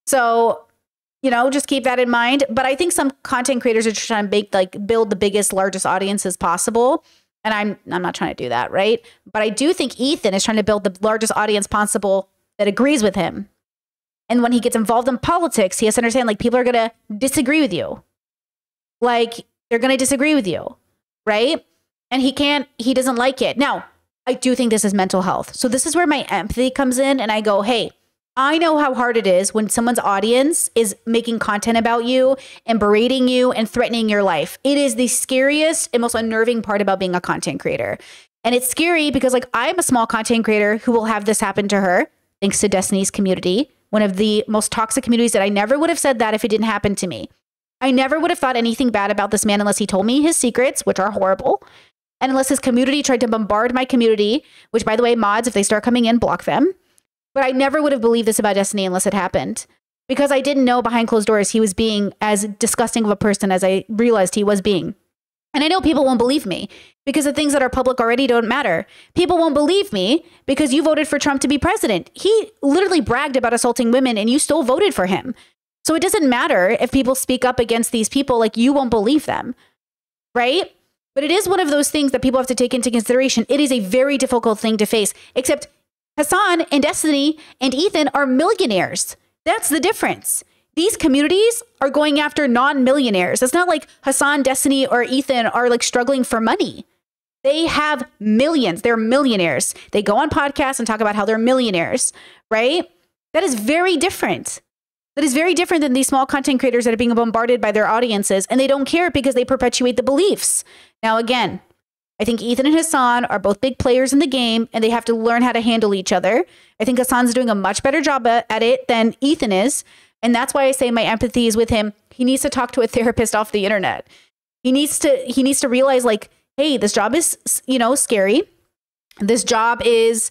Speaker 1: So, you know, just keep that in mind. But I think some content creators are trying to make like build the biggest, largest audiences possible. And I'm I'm not trying to do that, right? But I do think Ethan is trying to build the largest audience possible that agrees with him. And when he gets involved in politics, he has to understand like people are gonna disagree with you. Like they're gonna disagree with you, right? And he can't, he doesn't like it. Now, I do think this is mental health. So this is where my empathy comes in and I go, hey, I know how hard it is when someone's audience is making content about you and berating you and threatening your life. It is the scariest and most unnerving part about being a content creator. And it's scary because, like, I'm a small content creator who will have this happen to her, thanks to Destiny's community, one of the most toxic communities that I never would have said that if it didn't happen to me. I never would have thought anything bad about this man unless he told me his secrets, which are horrible. And unless his community tried to bombard my community, which, by the way, mods, if they start coming in, block them. But I never would have believed this about Destiny unless it happened. Because I didn't know behind closed doors he was being as disgusting of a person as I realized he was being. And I know people won't believe me because the things that are public already don't matter. People won't believe me because you voted for Trump to be president. He literally bragged about assaulting women and you still voted for him. So it doesn't matter if people speak up against these people, like you won't believe them. Right? But it is one of those things that people have to take into consideration. It is a very difficult thing to face, except Hasan and Destiny and Ethan are millionaires. That's the difference. These communities are going after non millionaires. It's not like Hasan, Destiny, or Ethan are like struggling for money. They have millions. They're millionaires. They go on podcasts and talk about how they're millionaires, right? That is very different. That is very different than these small content creators that are being bombarded by their audiences and they don't care because they perpetuate the beliefs. Now, again, I think Ethan and Hasan are both big players in the game and they have to learn how to handle each other. I think Hasan's doing a much better job at it than Ethan is. And that's why I say my empathy is with him. He needs to talk to a therapist off the internet. He needs to he needs to realize like, hey, this job is, you know, scary. This job is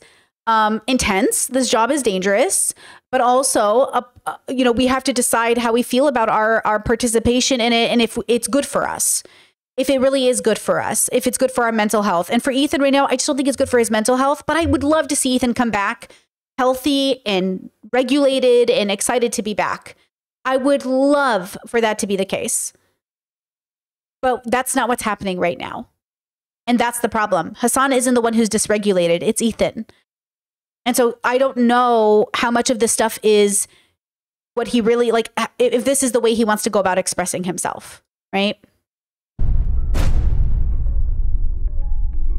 Speaker 1: um, intense. This job is dangerous, but also, uh, uh, you know, we have to decide how we feel about our our participation in it and if it's good for us if it really is good for us, if it's good for our mental health. And for Ethan right now, I just don't think it's good for his mental health, but I would love to see Ethan come back healthy and regulated and excited to be back. I would love for that to be the case. But that's not what's happening right now. And that's the problem. Hasan isn't the one who's dysregulated, it's Ethan. And so I don't know how much of this stuff is what he really like, if this is the way he wants to go about expressing himself, right?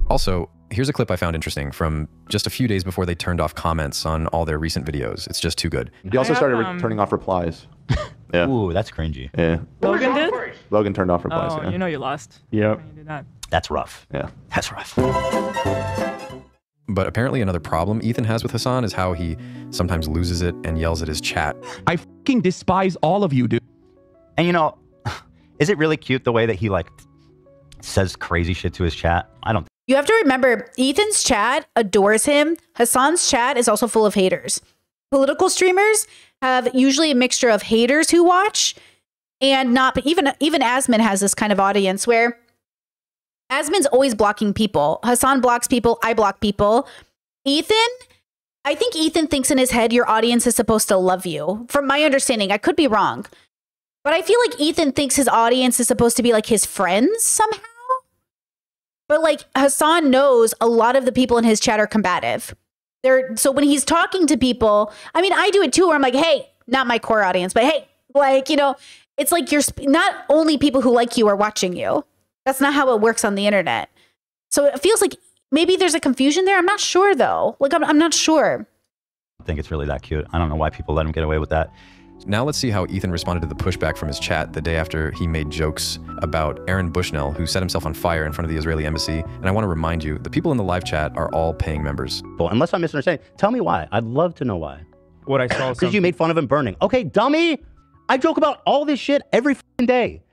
Speaker 11: Also, here's a clip I found interesting from just a few days before they turned off comments on all their recent videos. It's just too good.
Speaker 12: He also
Speaker 5: have,
Speaker 12: started re-
Speaker 5: um,
Speaker 12: turning off replies. yeah.
Speaker 3: Ooh, that's cringy.
Speaker 12: Yeah.
Speaker 5: Logan did?
Speaker 12: Logan turned off replies.
Speaker 5: Oh,
Speaker 12: yeah.
Speaker 5: you know you lost.
Speaker 12: Yep.
Speaker 5: You that.
Speaker 3: That's rough.
Speaker 12: Yeah.
Speaker 3: That's rough.
Speaker 11: But apparently, another problem Ethan has with Hasan is how he sometimes loses it and yells at his chat.
Speaker 2: I fucking despise all of you, dude.
Speaker 3: And you know, is it really cute the way that he like says crazy shit to his chat? I don't.
Speaker 1: You have to remember, Ethan's chat adores him. Hasan's chat is also full of haters. Political streamers have usually a mixture of haters who watch and not, but even even Asmon has this kind of audience where Asmon's always blocking people. Hasan blocks people. I block people. Ethan, I think Ethan thinks in his head your audience is supposed to love you. From my understanding, I could be wrong. But I feel like Ethan thinks his audience is supposed to be like his friends somehow. But like Hasan knows a lot of the people in his chat are combative. They're so when he's talking to people, I mean, I do it too, where I'm like, hey, not my core audience, but hey, like, you know, it's like you're not only people who like you are watching you. That's not how it works on the internet. So it feels like maybe there's a confusion there. I'm not sure though. Like, I'm, I'm not sure.
Speaker 3: I think it's really that cute. I don't know why people let him get away with that.
Speaker 11: Now let's see how Ethan responded to the pushback from his chat the day after he made jokes about Aaron Bushnell, who set himself on fire in front of the Israeli embassy. And I want to remind you, the people in the live chat are all paying members.
Speaker 10: Well, unless I'm misunderstanding, tell me why. I'd love to know why.
Speaker 2: What I saw.
Speaker 10: Because you made fun of him burning. Okay, dummy. I joke about all this shit every fing day,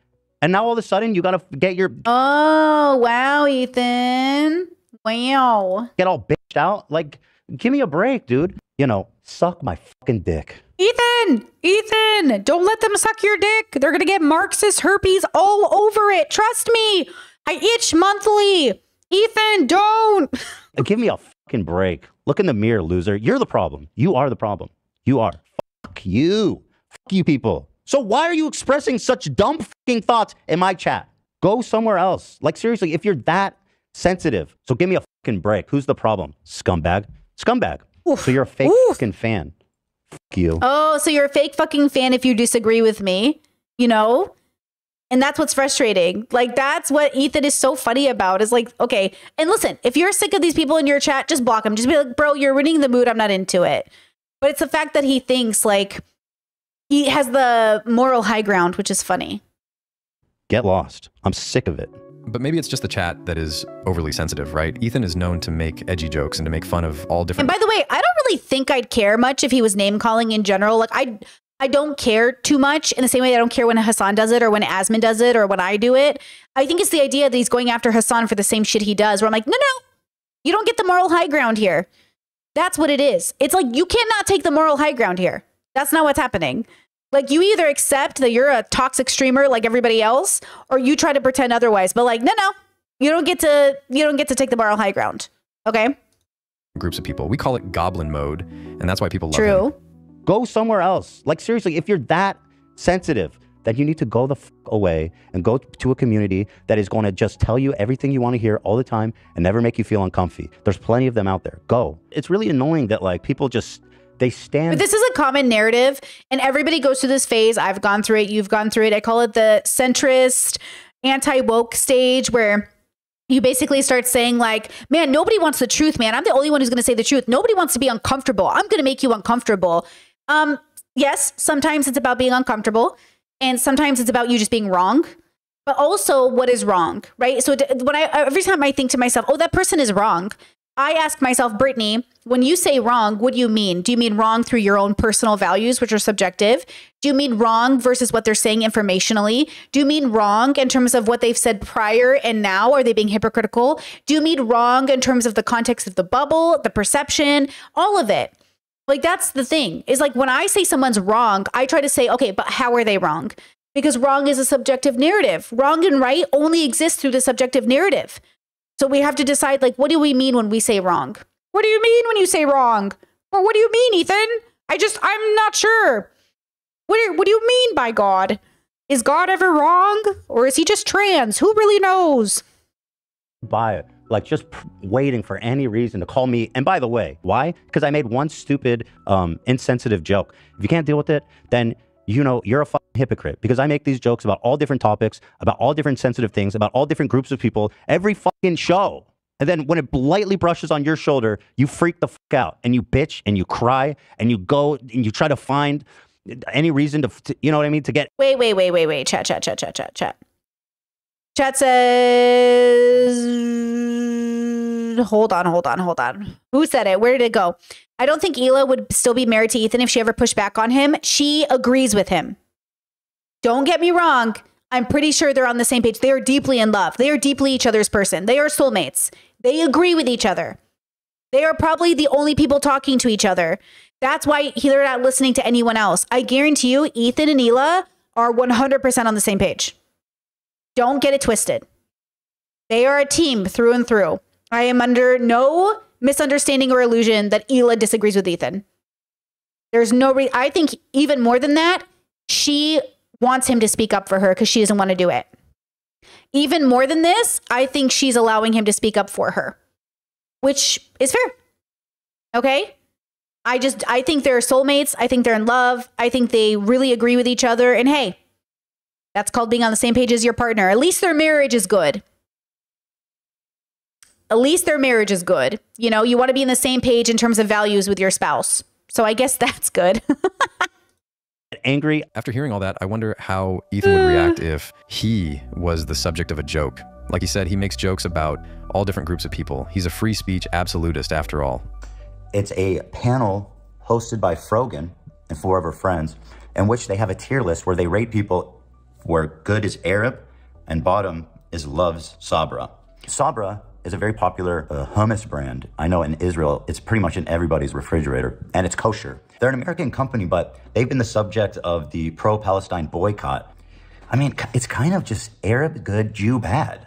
Speaker 10: and now all of a sudden you gotta get your
Speaker 1: Oh, wow, Ethan. Wow.
Speaker 10: get all bitched out. Like, give me a break, dude. You know, suck my fucking dick.
Speaker 1: Ethan, Ethan, don't let them suck your dick. They're going to get Marxist herpes all over it. Trust me. I itch monthly. Ethan, don't.
Speaker 10: Give me a fucking break. Look in the mirror, loser. You're the problem. You are the problem. You are. Fuck you. Fuck you people. So why are you expressing such dumb fucking thoughts in my chat? Go somewhere else. Like seriously, if you're that sensitive, so give me a fucking break. Who's the problem? Scumbag. Scumbag. So you're a fake fucking fan. Fuck you.
Speaker 1: Oh, so you're a fake fucking fan if you disagree with me, you know? And that's what's frustrating. Like, that's what Ethan is so funny about is like, okay. And listen, if you're sick of these people in your chat, just block them. Just be like, bro, you're ruining the mood. I'm not into it. But it's the fact that he thinks like he has the moral high ground, which is funny.
Speaker 3: Get lost. I'm sick of it.
Speaker 11: But maybe it's just the chat that is overly sensitive, right? Ethan is known to make edgy jokes and to make fun of all different.
Speaker 1: And by the way, I don't really think I'd care much if he was name calling in general. Like I I don't care too much in the same way I don't care when Hasan does it or when Asmon does it or when I do it. I think it's the idea that he's going after Hasan for the same shit he does where I'm like, "No, no. You don't get the moral high ground here." That's what it is. It's like you cannot take the moral high ground here. That's not what's happening. Like you either accept that you're a toxic streamer like everybody else or you try to pretend otherwise. But like, no, no. You don't get to you don't get to take the moral high ground. Okay?
Speaker 11: groups of people. We call it goblin mode, and that's why people love
Speaker 1: True.
Speaker 11: him.
Speaker 3: Go somewhere else. Like seriously, if you're that sensitive, then you need to go the f- away and go to a community that is going to just tell you everything you want to hear all the time and never make you feel uncomfy. There's plenty of them out there. Go. It's really annoying that like people just they stand
Speaker 1: But this is a common narrative, and everybody goes through this phase. I've gone through it. You've gone through it. I call it the centrist, anti woke stage, where you basically start saying, like, man, nobody wants the truth, man. I'm the only one who's going to say the truth. Nobody wants to be uncomfortable. I'm going to make you uncomfortable. Um, yes, sometimes it's about being uncomfortable, and sometimes it's about you just being wrong. But also, what is wrong, right? So when I every time I think to myself, oh, that person is wrong, I ask myself, Brittany, when you say wrong, what do you mean? Do you mean wrong through your own personal values, which are subjective? Do you mean wrong versus what they're saying informationally? Do you mean wrong in terms of what they've said prior and now? Are they being hypocritical? Do you mean wrong in terms of the context of the bubble, the perception, all of it? Like that's the thing. Is like when I say someone's wrong, I try to say, okay, but how are they wrong? Because wrong is a subjective narrative. Wrong and right only exist through the subjective narrative. So we have to decide like what do we mean when we say wrong? What do you mean when you say wrong? Or what do you mean, Ethan? I just I'm not sure. What do, what do you mean by God? Is God ever wrong or is he just trans? Who really knows?
Speaker 3: by it. Like just waiting for any reason to call me. And by the way, why? Because I made one stupid, um, insensitive joke. If you can't deal with it, then you know you're a fucking hypocrite. Because I make these jokes about all different topics, about all different sensitive things, about all different groups of people every fucking show. And then when it lightly brushes on your shoulder, you freak the fuck out and you bitch and you cry and you go and you try to find any reason to, to you know what I mean, to get
Speaker 1: Wait, wait, wait, wait, wait. Chat, chat, chat, chat, chat, chat. Chat says, hold on, hold on, hold on. Who said it? Where did it go? I don't think Hila would still be married to Ethan if she ever pushed back on him. She agrees with him. Don't get me wrong. I'm pretty sure they're on the same page. They are deeply in love. They are deeply each other's person. They are soulmates. They agree with each other. They are probably the only people talking to each other. That's why they're not listening to anyone else. I guarantee you, Ethan and Hila are 100% on the same page. Don't get it twisted. They are a team through and through. I am under no misunderstanding or illusion that Hila disagrees with Ethan. There's no re- I think even more than that, she wants him to speak up for her because she doesn't want to do it. Even more than this, I think she's allowing him to speak up for her, which is fair. Okay? I just I think they're soulmates. I think they're in love. I think they really agree with each other. And hey, that's called being on the same page as your partner. At least their marriage is good. At least their marriage is good. You know, you want to be in the same page in terms of values with your spouse. So I guess that's good.
Speaker 3: angry.
Speaker 11: After hearing all that, I wonder how Ethan would react if he was the subject of a joke. Like he said, he makes jokes about all different groups of people. He's a free speech absolutist after all.
Speaker 3: It's a panel hosted by Frogan and four of her friends, in which they have a tier list where they rate people where good is Arab and bottom is loves Sabra. Sabra is a very popular uh, hummus brand. I know in Israel, it's pretty much in everybody's refrigerator, and it's kosher. They're an American company, but they've been the subject of the pro Palestine boycott. I mean, it's kind of just Arab good, Jew bad.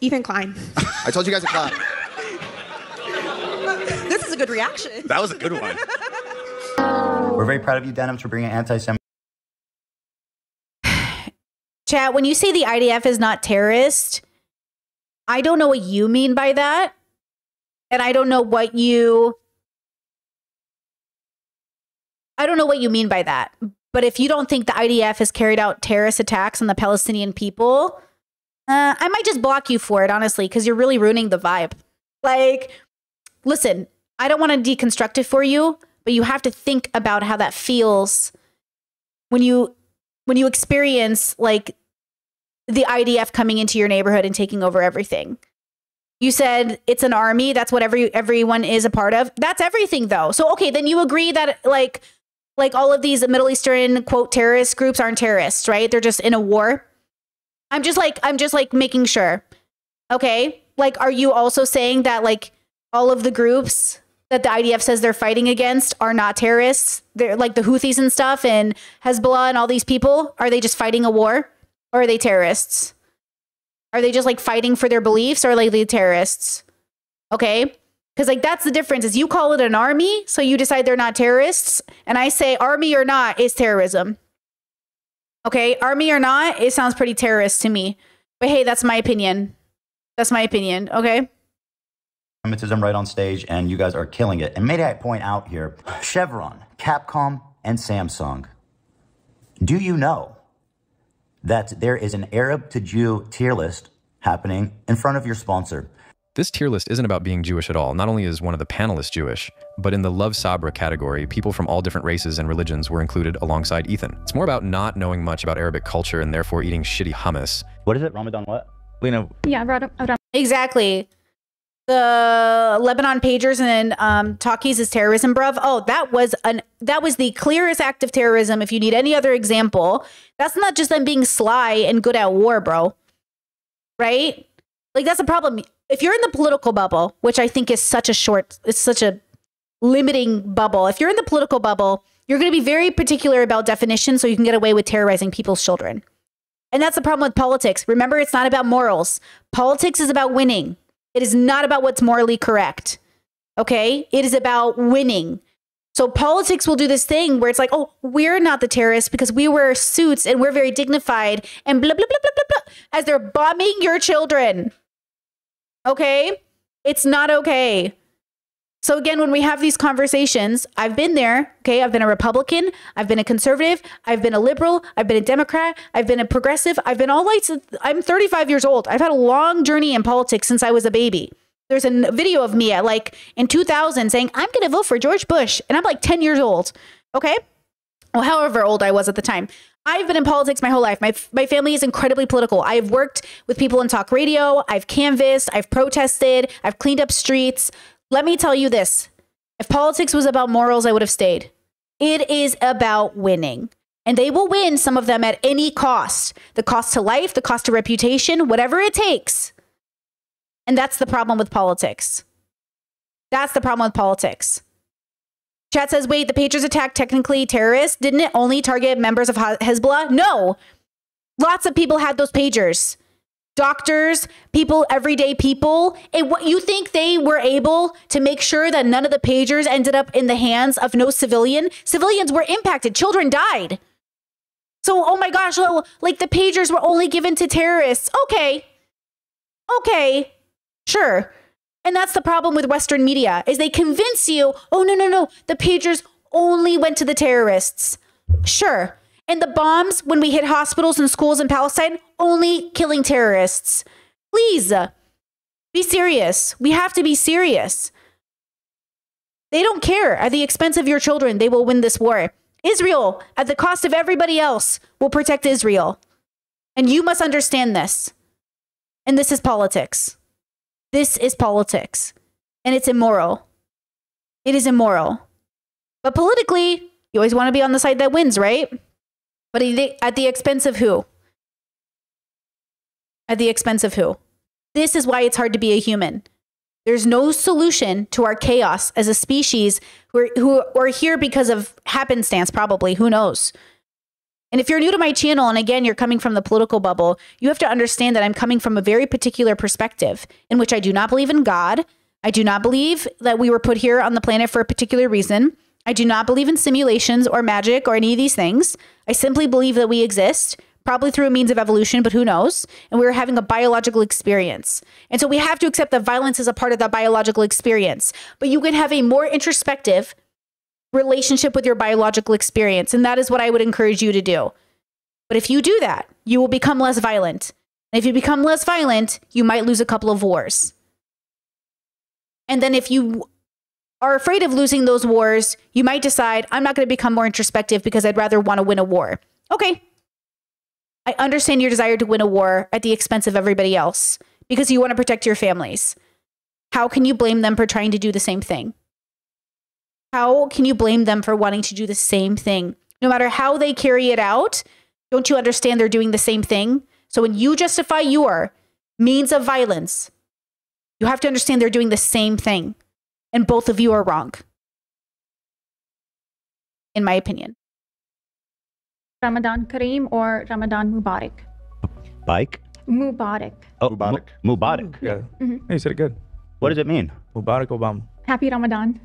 Speaker 16: Ethan Klein.
Speaker 13: I told you guys to clap.
Speaker 16: this is a good reaction.
Speaker 13: That was a good one.
Speaker 3: We're very proud of you, Denims, for bringing anti Semitism.
Speaker 1: Chat, when you say the IDF is not terrorist, I don't know what you mean by that. And I don't know what you I don't know what you mean by that. But if you don't think the IDF has carried out terrorist attacks on the Palestinian people, uh, I might just block you for it, honestly, because you're really ruining the vibe. Like, listen, I don't want to deconstruct it for you, but you have to think about how that feels when you when you experience like the IDF coming into your neighborhood and taking over everything. You said it's an army. That's what every everyone is a part of. That's everything though. So okay, then you agree that like like all of these Middle Eastern quote terrorist groups aren't terrorists, right? They're just in a war. I'm just like I'm just like making sure. Okay? Like are you also saying that like all of the groups that the IDF says they're fighting against are not terrorists? They're like the Houthis and stuff and Hezbollah and all these people, are they just fighting a war or are they terrorists? Are they just like fighting for their beliefs or like the terrorists? Okay? Because like that's the difference is you call it an army, so you decide they're not terrorists, and I say army or not is terrorism. Okay, army or not, it sounds pretty terrorist to me. But hey, that's my opinion. That's my opinion. Okay.
Speaker 10: Semitism right on stage, and you guys are killing it. And may I point out here, Chevron, Capcom, and Samsung. Do you know that there is an Arab to Jew tier list happening in front of your sponsor?
Speaker 11: This tier list isn't about being Jewish at all. Not only is one of the panelists Jewish, but in the Love Sabra category, people from all different races and religions were included alongside Ethan. It's more about not knowing much about Arabic culture and therefore eating shitty hummus.
Speaker 3: What is it? Ramadan what? Lena,
Speaker 1: Yeah, Ramadan. exactly. The Lebanon pagers and um, talkies is terrorism, bruv. Oh, that was an that was the clearest act of terrorism. If you need any other example, that's not just them being sly and good at war, bro. Right? Like that's a problem. If you're in the political bubble, which I think is such a short, it's such a limiting bubble. If you're in the political bubble, you're going to be very particular about definitions so you can get away with terrorizing people's children. And that's the problem with politics. Remember, it's not about morals. Politics is about winning. It is not about what's morally correct. Okay? It is about winning. So politics will do this thing where it's like, oh, we're not the terrorists because we wear suits and we're very dignified and blah, blah, blah, blah, blah, blah, as they're bombing your children. Okay? It's not okay. So again, when we have these conversations, I've been there. Okay. I've been a Republican. I've been a conservative. I've been a liberal. I've been a Democrat. I've been a progressive. I've been all lights. I'm 35 years old. I've had a long journey in politics since I was a baby. There's a video of me at like in 2000 saying, I'm going to vote for George Bush. And I'm like 10 years old. Okay. Well, however old I was at the time. I've been in politics my whole life. My, my family is incredibly political. I've worked with people in talk radio. I've canvassed. I've protested. I've cleaned up streets. Let me tell you this if politics was about morals, I would have stayed. It is about winning. And they will win some of them at any cost the cost to life, the cost to reputation, whatever it takes. And that's the problem with politics. That's the problem with politics. Chat says, wait, the Patriots attack technically terrorists? Didn't it only target members of Hezbollah? No. Lots of people had those pagers doctors, people, everyday people. And what you think they were able to make sure that none of the pagers ended up in the hands of no civilian? Civilians were impacted, children died. So, oh my gosh, like the pagers were only given to terrorists. Okay. Okay. Sure. And that's the problem with Western media is they convince you, oh no, no, no, the pagers only went to the terrorists. Sure. And the bombs, when we hit hospitals and schools in Palestine, only killing terrorists. Please uh, be serious. We have to be serious. They don't care. At the expense of your children, they will win this war. Israel, at the cost of everybody else, will protect Israel. And you must understand this. And this is politics. This is politics. And it's immoral. It is immoral. But politically, you always want to be on the side that wins, right? But at the expense of who? At the expense of who? This is why it's hard to be a human. There's no solution to our chaos as a species who are, who are here because of happenstance, probably. Who knows? And if you're new to my channel, and again, you're coming from the political bubble, you have to understand that I'm coming from a very particular perspective in which I do not believe in God. I do not believe that we were put here on the planet for a particular reason. I do not believe in simulations or magic or any of these things. I simply believe that we exist, probably through a means of evolution, but who knows? And we're having a biological experience. And so we have to accept that violence is a part of that biological experience. But you can have a more introspective relationship with your biological experience. And that is what I would encourage you to do. But if you do that, you will become less violent. And if you become less violent, you might lose a couple of wars. And then if you are afraid of losing those wars, you might decide, I'm not going to become more introspective because I'd rather want to win a war. Okay. I understand your desire to win a war at the expense of everybody else because you want to protect your families. How can you blame them for trying to do the same thing? How can you blame them for wanting to do the same thing? No matter how they carry it out, don't you understand they're doing the same thing? So when you justify your means of violence, you have to understand they're doing the same thing. And both of you are wrong. In my opinion.
Speaker 17: Ramadan Kareem or Ramadan Mubarak?
Speaker 3: Bike?
Speaker 17: Mubarak.
Speaker 3: Oh, Mubarak. Mubarak.
Speaker 10: Yeah.
Speaker 17: Mhm.
Speaker 10: You said it good.
Speaker 3: What does it mean?
Speaker 10: Mubarak Obama.
Speaker 17: Happy Ramadan.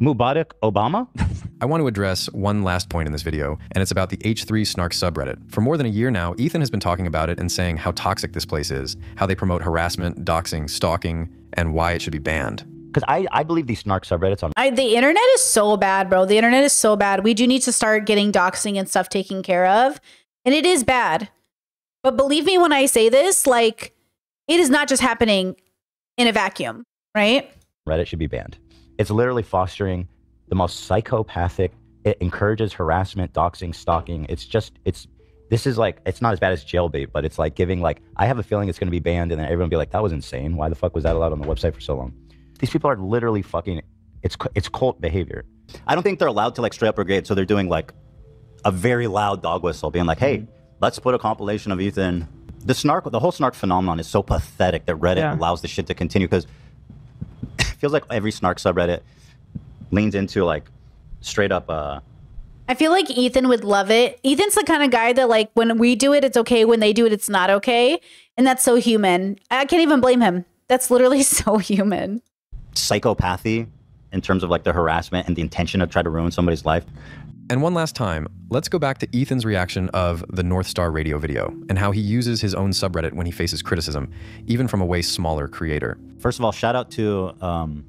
Speaker 3: Mubarak Obama?
Speaker 11: I want to address one last point in this video, and it's about the H3 Snark subreddit. For more than a year now, Ethan has been talking about it and saying how toxic this place is, how they promote harassment, doxing, stalking, and why it should be banned.
Speaker 3: Because I, I believe these snark subreddits on
Speaker 1: I, the internet is so bad, bro. The internet is so bad. We do need to start getting doxing and stuff taken care of. And it is bad. But believe me when I say this, like, it is not just happening in a vacuum, right?
Speaker 3: Reddit should be banned. It's literally fostering the most psychopathic. It encourages harassment, doxing, stalking. It's just, it's, this is like, it's not as bad as jailbait, but it's like giving, like, I have a feeling it's going to be banned, and then everyone will be like, that was insane. Why the fuck was that allowed on the website for so long? These people are literally fucking. It's it's cult behavior. I don't think they're allowed to like straight up brigade, so they're doing like a very loud dog whistle, being like, hey, let's put a compilation of Ethan. The snark, the whole snark phenomenon is so pathetic that Reddit
Speaker 10: Yeah.
Speaker 3: allows the shit to continue because it feels like every snark subreddit leans into like straight up uh
Speaker 1: I feel like Ethan would love it. Ethan's the kind of guy that, like, when we do it, it's okay. When they do it, it's not okay. And that's so human. I can't even blame him. That's literally so human.
Speaker 3: Psychopathy in terms of like the harassment and the intention to try to ruin somebody's life.
Speaker 11: And one last time, let's go back to Ethan's reaction of the North Star radio video and how he uses his own subreddit when he faces criticism, even from a way smaller creator.
Speaker 3: First of all, shout out to um,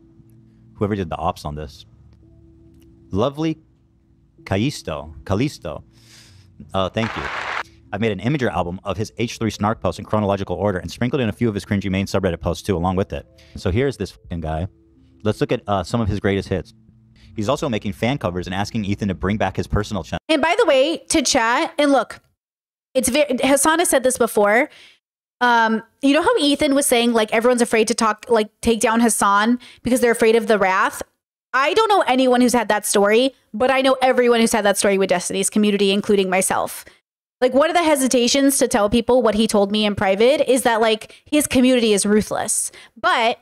Speaker 3: whoever did the ops on this. Lovely Callisto. Callisto. Uh, thank you. I made an Imgur album of his H3 Snark posts in chronological order and sprinkled in a few of his cringy main subreddit posts too, along with it. So here's this fucking guy. Let's look at uh, some of his greatest hits. He's also making fan covers and asking Ethan to bring back his personal channel.
Speaker 1: And by the way, to chat and look, it's very Hasan has said this before. Um, you know how Ethan was saying like everyone's afraid to talk like take down Hasan because they're afraid of the wrath. I don't know anyone who's had that story, but I know everyone who's had that story with Destiny's community, including myself. Like one of the hesitations to tell people what he told me in private is that like his community is ruthless. But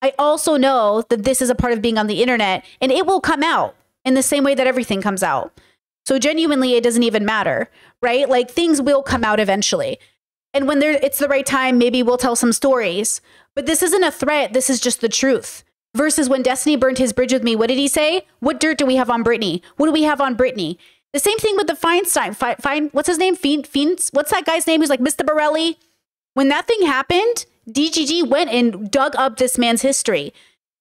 Speaker 1: I also know that this is a part of being on the internet and it will come out in the same way that everything comes out. So genuinely it doesn't even matter, right? Like things will come out eventually. And when there it's the right time, maybe we'll tell some stories. But this isn't a threat, this is just the truth. Versus when Destiny burned his bridge with me, what did he say? What dirt do we have on Brittany? What do we have on Brittany? The same thing with the Feinstein. Fi- Fein, what's his name? Fiend? What's that guy's name who's like Mr. Borelli? When that thing happened, DGG went and dug up this man's history,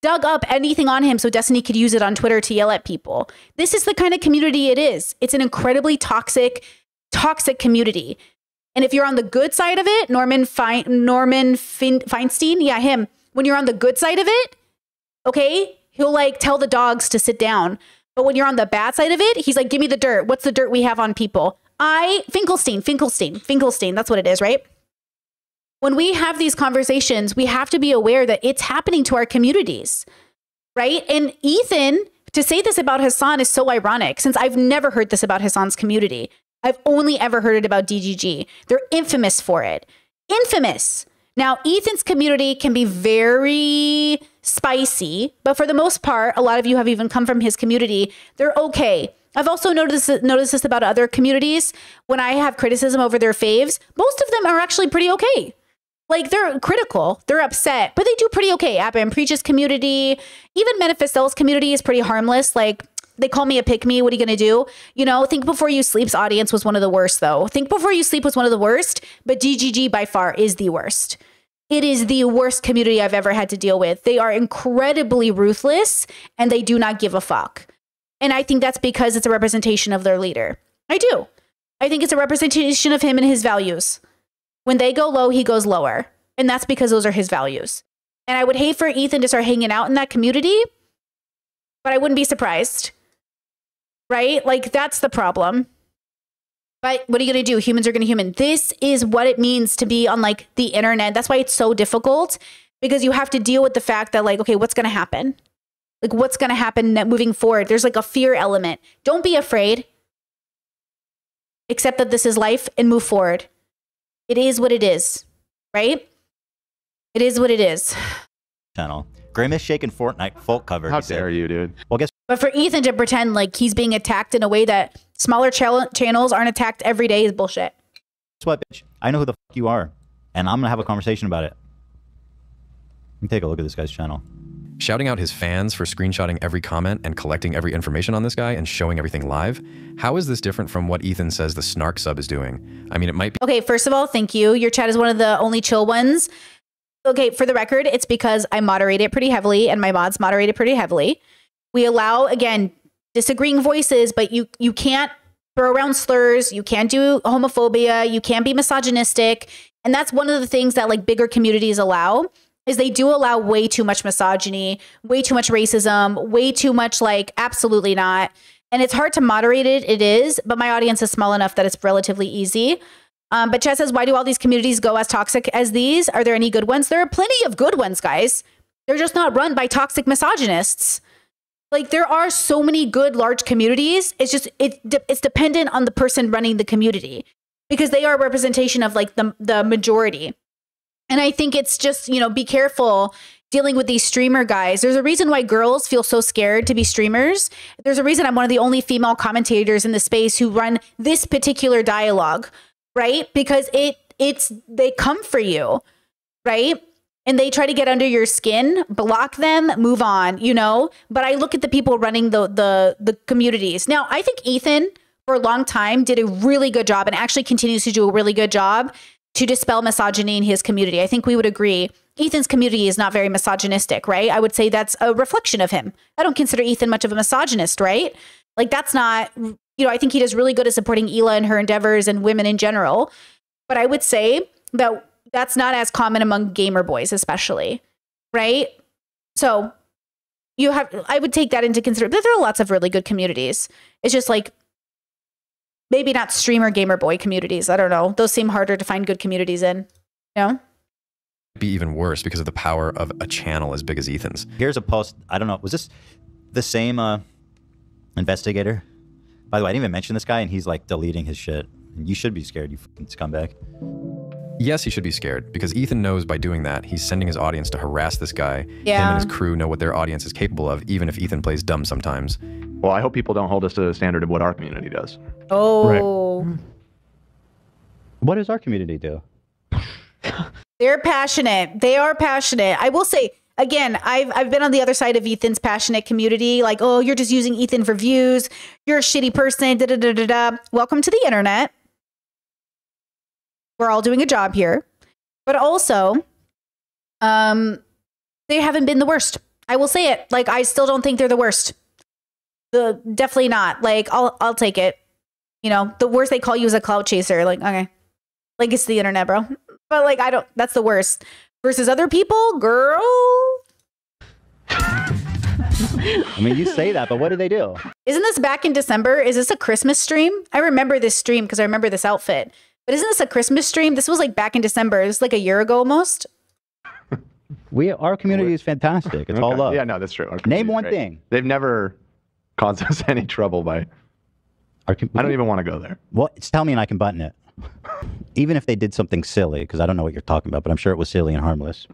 Speaker 1: dug up anything on him so Destiny could use it on Twitter to yell at people. This is the kind of community it is. It's an incredibly toxic, toxic community. And if you're on the good side of it, Norman Norman fin- Feinstein, yeah, him. When you're on the good side of it, okay, he'll like tell the dogs to sit down. But when you're on the bad side of it, he's like, give me the dirt. What's the dirt we have on people? I, Finkelstein, Finkelstein, Finkelstein, that's what it is, right? When we have these conversations, we have to be aware that it's happening to our communities, right? And Ethan, to say this about Hasan is so ironic since I've never heard this about Hasan's community. I've only ever heard it about DGG. They're infamous for it. Infamous. Now, Ethan's community can be very spicy, but for the most part, a lot of you have even come from his community. They're okay. I've also noticed noticed this about other communities. When I have criticism over their faves, most of them are actually pretty okay. Like they're critical, they're upset, but they do pretty okay. Abba Preach's community, even Manifestel's community is pretty harmless. Like they call me a pick me. What are you to do? You know, Think Before You Sleep's audience was one of the worst, though. Think Before You Sleep was one of the worst, but DGG by far is the worst. It is the worst community I've ever had to deal with. They are incredibly ruthless and they do not give a fuck. And I think that's because it's a representation of their leader. I do. I think it's a representation of him and his values. When they go low, he goes lower. And that's because those are his values. And I would hate for Ethan to start hanging out in that community but I wouldn't be surprised. Right? Like that's the problem. But what are you going to do? Humans are going to human. This is what it means to be on like the internet. That's why it's so difficult because you have to deal with the fact that like okay, what's going to happen? Like what's going to happen moving forward? There's like a fear element. Don't be afraid. Accept that this is life and move forward. It is what it is, right? It is what it is.
Speaker 10: Channel. Grimace shaking Fortnite full cover.
Speaker 12: How dare you, dude?
Speaker 10: Well, guess
Speaker 1: But for Ethan to pretend like he's being attacked in a way that smaller chal- channels aren't attacked every day is bullshit.
Speaker 10: what, bitch? I know who the fuck you are, and I'm gonna have a conversation about it. Let me take a look at this guy's channel.
Speaker 11: Shouting out his fans for screenshotting every comment and collecting every information on this guy and showing everything live. How is this different from what Ethan says the snark sub is doing? I mean, it might be.
Speaker 1: Okay, first of all, thank you. Your chat is one of the only chill ones. Okay, for the record, it's because I moderate it pretty heavily and my mods moderate it pretty heavily. We allow again disagreeing voices, but you you can't throw around slurs, you can't do homophobia, you can't be misogynistic, and that's one of the things that like bigger communities allow is they do allow way too much misogyny, way too much racism, way too much like absolutely not. And it's hard to moderate it. It is, but my audience is small enough that it's relatively easy. Um, but Chad says, why do all these communities go as toxic as these? Are there any good ones? There are plenty of good ones, guys. They're just not run by toxic misogynists. Like there are so many good large communities. It's just it it's dependent on the person running the community because they are a representation of like the the majority. And I think it's just, you know, be careful dealing with these streamer guys. There's a reason why girls feel so scared to be streamers. There's a reason I'm one of the only female commentators in the space who run this particular dialogue, right? Because it it's they come for you, right? And they try to get under your skin, block them, move on, you know? But I look at the people running the the the communities. Now, I think Ethan for a long time did a really good job and actually continues to do a really good job to dispel misogyny in his community. I think we would agree. Ethan's community is not very misogynistic, right? I would say that's a reflection of him. I don't consider Ethan much of a misogynist, right? Like that's not, you know, I think he does really good at supporting Hila in her endeavors and women in general. But I would say that that's not as common among gamer boys, especially, right? So you have, I would take that into consideration. There are lots of really good communities. It's just like maybe not streamer gamer boy communities. I don't know. Those seem harder to find good communities in. You know?
Speaker 11: Be even worse because of the power of a channel as big as Ethan's.
Speaker 10: Here's a post. I don't know. Was this the same uh, investigator? By the way, I didn't even mention this guy, and he's like deleting his shit. You should be scared, you fucking scumbag.
Speaker 11: Yes, he should be scared because Ethan knows by doing that he's sending his audience to harass this guy.
Speaker 1: Yeah.
Speaker 11: Him and his crew know what their audience is capable of, even if Ethan plays dumb sometimes.
Speaker 12: Well, I hope people don't hold us to the standard of what our community does.
Speaker 1: Oh.
Speaker 10: What does our community do?
Speaker 1: They're passionate. They are passionate. I will say again, I've I've been on the other side of Ethan's passionate community. Like, oh, you're just using Ethan for views. You're a shitty person. Da da da da da. Welcome to the internet. We're all doing a job here, but also, um, they haven't been the worst. I will say it. Like, I still don't think they're the worst. The definitely not. Like, I'll I'll take it. You know, the worst they call you is a clout chaser. Like, okay, like it's the internet, bro. But like, I don't. That's the worst. Versus other people, girl.
Speaker 10: I mean, you say that, but what do they do?
Speaker 1: Isn't this back in December? Is this a Christmas stream? I remember this stream because I remember this outfit. But isn't this a Christmas stream? This was like back in December. It was like a year ago almost.
Speaker 10: We our community is fantastic. It's all love.
Speaker 12: Yeah, no, that's true.
Speaker 10: Name one
Speaker 12: great.
Speaker 10: thing.
Speaker 12: They've never caused us any trouble by.
Speaker 10: Our com-
Speaker 12: I don't even want to go there.
Speaker 10: Well, tell me and I can button it. Even if they did something silly, because I don't know what you're talking about, but I'm sure it was silly and harmless.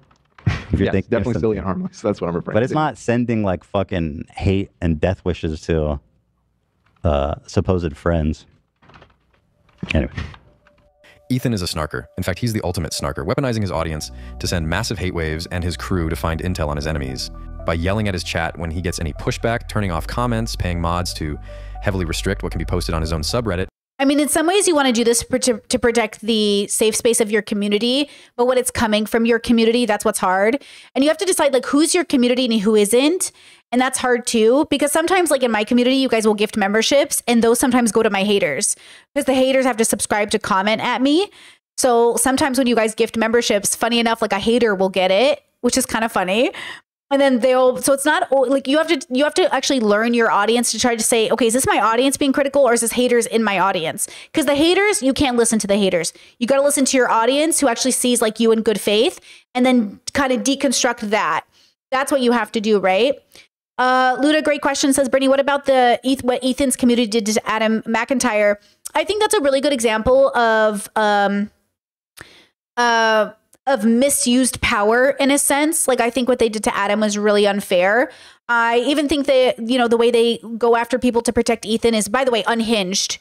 Speaker 10: If
Speaker 12: Yeah,
Speaker 10: thinking
Speaker 12: definitely silly and harmless. That's what I'm referring
Speaker 10: But it's
Speaker 12: to.
Speaker 10: not sending like fucking hate and death wishes to uh, supposed friends. Anyway.
Speaker 11: Ethan is a snarker. In fact, he's the ultimate snarker, weaponizing his audience to send massive hate waves and his crew to find intel on his enemies. By yelling at his chat when he gets any pushback, turning off comments, paying mods to heavily restrict what can be posted on his own subreddit.
Speaker 1: I mean, in some ways, you want to do this to, to protect the safe space of your community, but when it's coming from your community, that's what's hard. And you have to decide like who's your community and who isn't. And that's hard too, because sometimes, like in my community, you guys will gift memberships, and those sometimes go to my haters because the haters have to subscribe to comment at me. So sometimes when you guys gift memberships, funny enough, like a hater will get it, which is kind of funny. And then they'll so it's not like you have to you have to actually learn your audience to try to say okay is this my audience being critical or is this haters in my audience? Because the haters you can't listen to the haters. You got to listen to your audience who actually sees like you in good faith and then kind of deconstruct that. That's what you have to do right? Uh luda great question. Says brittany what about the what ethan's community did to adam mcintyre? I think that's a really good example of um uh of misused power in a sense. Like I think what they did to Adam was really unfair. I even think that you know the way they go after people to protect Ethan is by the way unhinged.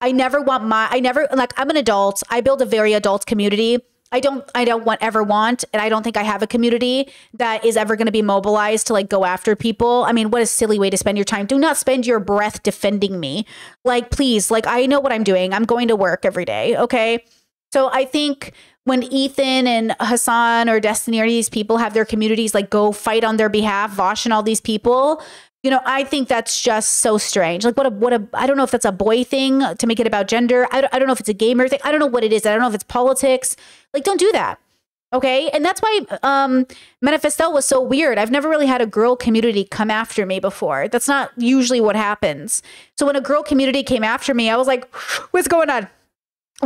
Speaker 1: I never want my I never like I'm an adult. I build a very adult community. I don't I don't want ever want and I don't think I have a community that is ever going to be mobilized to like go after people. I mean, what a silly way to spend your time. Do not spend your breath defending me. Like please, like I know what I'm doing. I'm going to work every day, okay? So I think when Ethan and Hasan or Destiny or these people have their communities like go fight on their behalf, Vosh and all these people, you know, I think that's just so strange. Like, what a, what a, I don't know if that's a boy thing to make it about gender. I don't, I don't know if it's a gamer thing. I don't know what it is. I don't know if it's politics. Like, don't do that. Okay. And that's why um, Manifestel was so weird. I've never really had a girl community come after me before. That's not usually what happens. So when a girl community came after me, I was like, what's going on?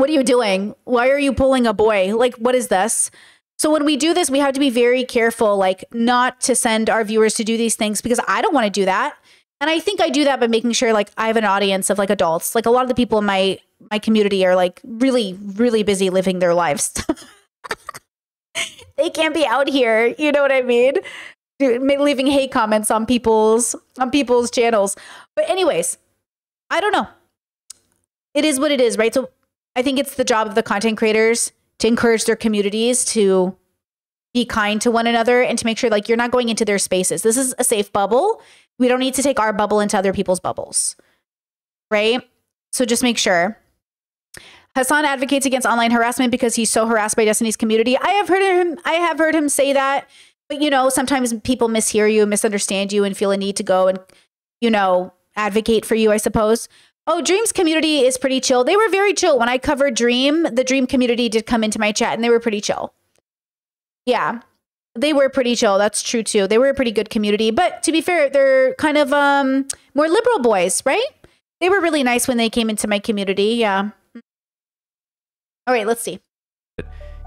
Speaker 1: What are you doing? Why are you pulling a boy? Like, what is this? So when we do this, we have to be very careful, like not to send our viewers to do these things because I don't want to do that. And I think I do that by making sure like I have an audience of like adults. Like a lot of the people in my my community are like really, really busy living their lives. they can't be out here. You know what I mean? Leaving hate comments on people's on people's channels. But anyways, I don't know. It is what it is, right? So I think it's the job of the content creators to encourage their communities to be kind to one another and to make sure like you're not going into their spaces. This is a safe bubble. We don't need to take our bubble into other people's bubbles. Right? So just make sure. Hasan advocates against online harassment because he's so harassed by Destiny's community. I have heard him I have heard him say that, but you know, sometimes people mishear you, misunderstand you and feel a need to go and you know, advocate for you, I suppose. Oh, Dream's community is pretty chill. They were very chill. When I covered Dream, the Dream community did come into my chat and they were pretty chill. Yeah. They were pretty chill. That's true too. They were a pretty good community. But to be fair, they're kind of um more liberal boys, right? They were really nice when they came into my community. Yeah. All right, let's see.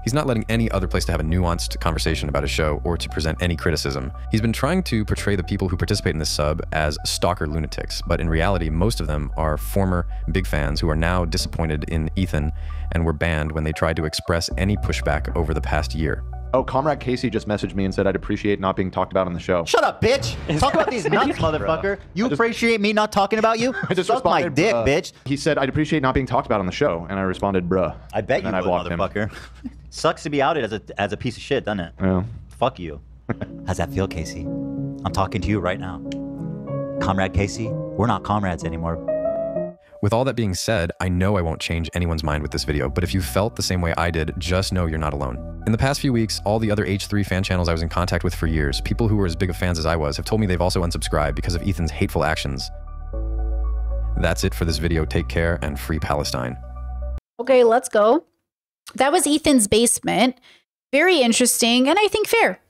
Speaker 11: He's not letting any other place to have a nuanced conversation about a show or to present any criticism. He's been trying to portray the people who participate in this sub as stalker lunatics, but in reality, most of them are former big fans who are now disappointed in Ethan and were banned when they tried to express any pushback over the past year.
Speaker 12: Oh, Comrade Casey just messaged me and said I'd appreciate not being talked about on the show.
Speaker 3: Shut up, bitch. Talk about these nuts, motherfucker. You appreciate me not talking about you?
Speaker 12: I just
Speaker 3: Suck my dick,
Speaker 12: "Bruh."
Speaker 3: bitch.
Speaker 12: He said I'd appreciate not being talked about on the show, and I responded, "Bruh."
Speaker 3: I bet
Speaker 12: and
Speaker 3: you
Speaker 12: then I
Speaker 3: would,
Speaker 12: blocked him.
Speaker 3: motherfucker. Sucks to be outed as a as a piece of shit, doesn't it?
Speaker 12: Yeah.
Speaker 3: Fuck you. How's that feel, Casey? I'm talking to you right now. Comrade Casey, we're not comrades anymore.
Speaker 11: With all that being said, I know I won't change anyone's mind with this video, but if you felt the same way I did, just know you're not alone. In the past few weeks, all the other H3 fan channels I was in contact with for years, people who were as big of fans as I was, have told me they've also unsubscribed because of Ethan's hateful actions. That's it for this video. Take care and free Palestine.
Speaker 1: Okay, let's go. That was Ethan's basement. Very interesting and I think fair.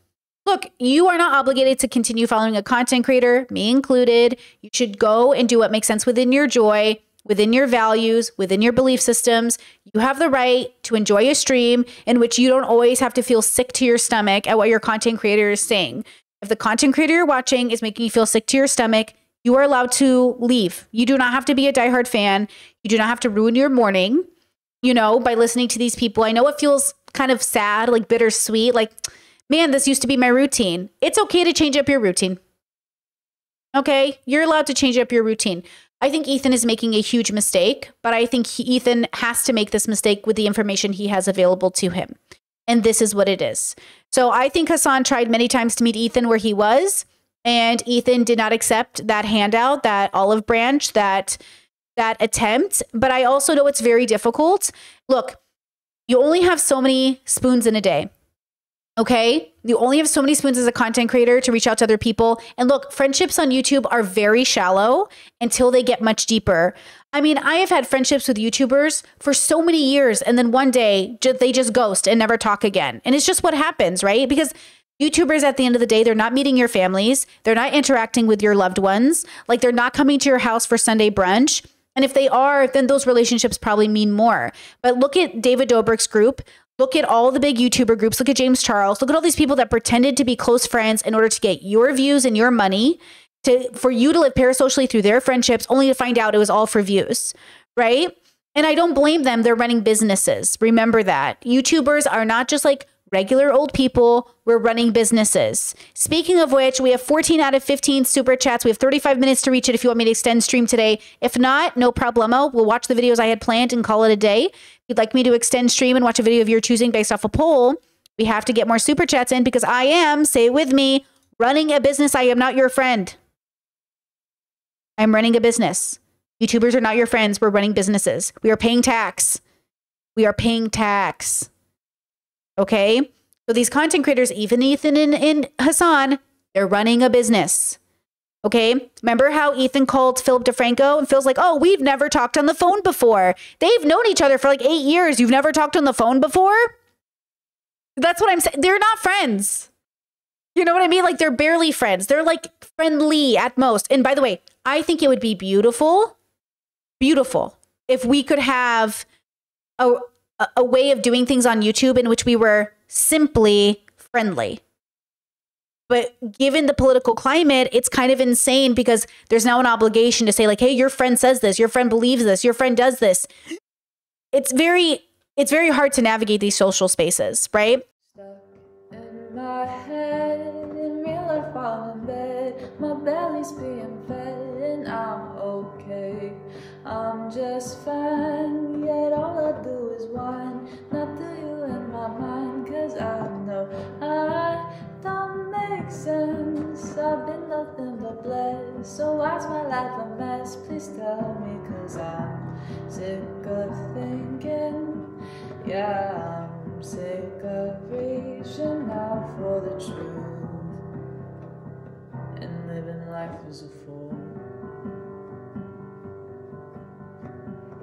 Speaker 1: Look, you are not obligated to continue following a content creator, me included. You should go and do what makes sense within your joy, within your values, within your belief systems. You have the right to enjoy a stream in which you don't always have to feel sick to your stomach at what your content creator is saying. If the content creator you're watching is making you feel sick to your stomach, you are allowed to leave. You do not have to be a diehard fan. You do not have to ruin your morning, you know, by listening to these people. I know it feels kind of sad, like bittersweet, like, man, this used to be my routine. It's okay to change up your routine. Okay, you're allowed to change up your routine. I think Ethan is making a huge mistake, but I think he, Ethan has to make this mistake with the information he has available to him. And this is what it is. So I think Hasan tried many times to meet Ethan where he was, and Ethan did not accept that handout, that olive branch, that that attempt. But I also know it's very difficult. Look, you only have so many spoons in a day. Okay. You only have so many spoons as a content creator to reach out to other people. And look, friendships on YouTube are very shallow until they get much deeper. I mean, I have had friendships with YouTubers for so many years, and then one day they just ghost and never talk again. And it's just what happens, right? Because YouTubers at the end of the day, they're not meeting your families. They're not interacting with your loved ones. Like they're not coming to your house for Sunday brunch. And if they are, then those relationships probably mean more. But look at David Dobrik's group. Look at all the big YouTuber groups. Look at James Charles. Look at all these people that pretended to be close friends in order to get your views and your money to for you to live parasocially through their friendships only to find out it was all for views, right? And I don't blame them. They're running businesses. Remember that. YouTubers are not just like regular old people. We're running businesses. Speaking of which, we have 14 out of 15 super chats. We have 35 minutes to reach it if you want me to extend stream today. If not, no problemo. We'll watch the videos I had planned and call it a day. If you'd like me to extend stream and watch a video of your choosing based off a poll, we have to get more super chats in because I am, say it with me, running a business. I am not your friend. I'm running a business. YouTubers are not your friends. We're running businesses. We are paying tax. We are paying tax. Okay? So these content creators, even Ethan and, and Hasan, they're running a business. Okay? Remember how Ethan called Philip DeFranco and feels like, oh, we've never talked on the phone before. They've known each other for like eight years. You've never talked on the phone before? That's what I'm saying. They're not friends. You know what I mean? Like they're barely friends. They're like friendly at most. And by the way, I think it would be beautiful, beautiful if we could have a, a way of doing things on YouTube in which we were simply friendly. But given the political climate, it's kind of insane because there's now an obligation to say, like, hey, your friend says this, your friend believes this, your friend does this. It's very, it's very hard to navigate these social spaces, right?
Speaker 18: my belly's being fed, and I'm okay. I'm just fine, yet all I do is whine. Not to you in my mind, cause I know I don't make sense. I've been nothing but blessed. So why's my life a mess? Please tell me, cause I'm sick of thinking. Yeah, I'm sick of reaching out for the truth and living life as a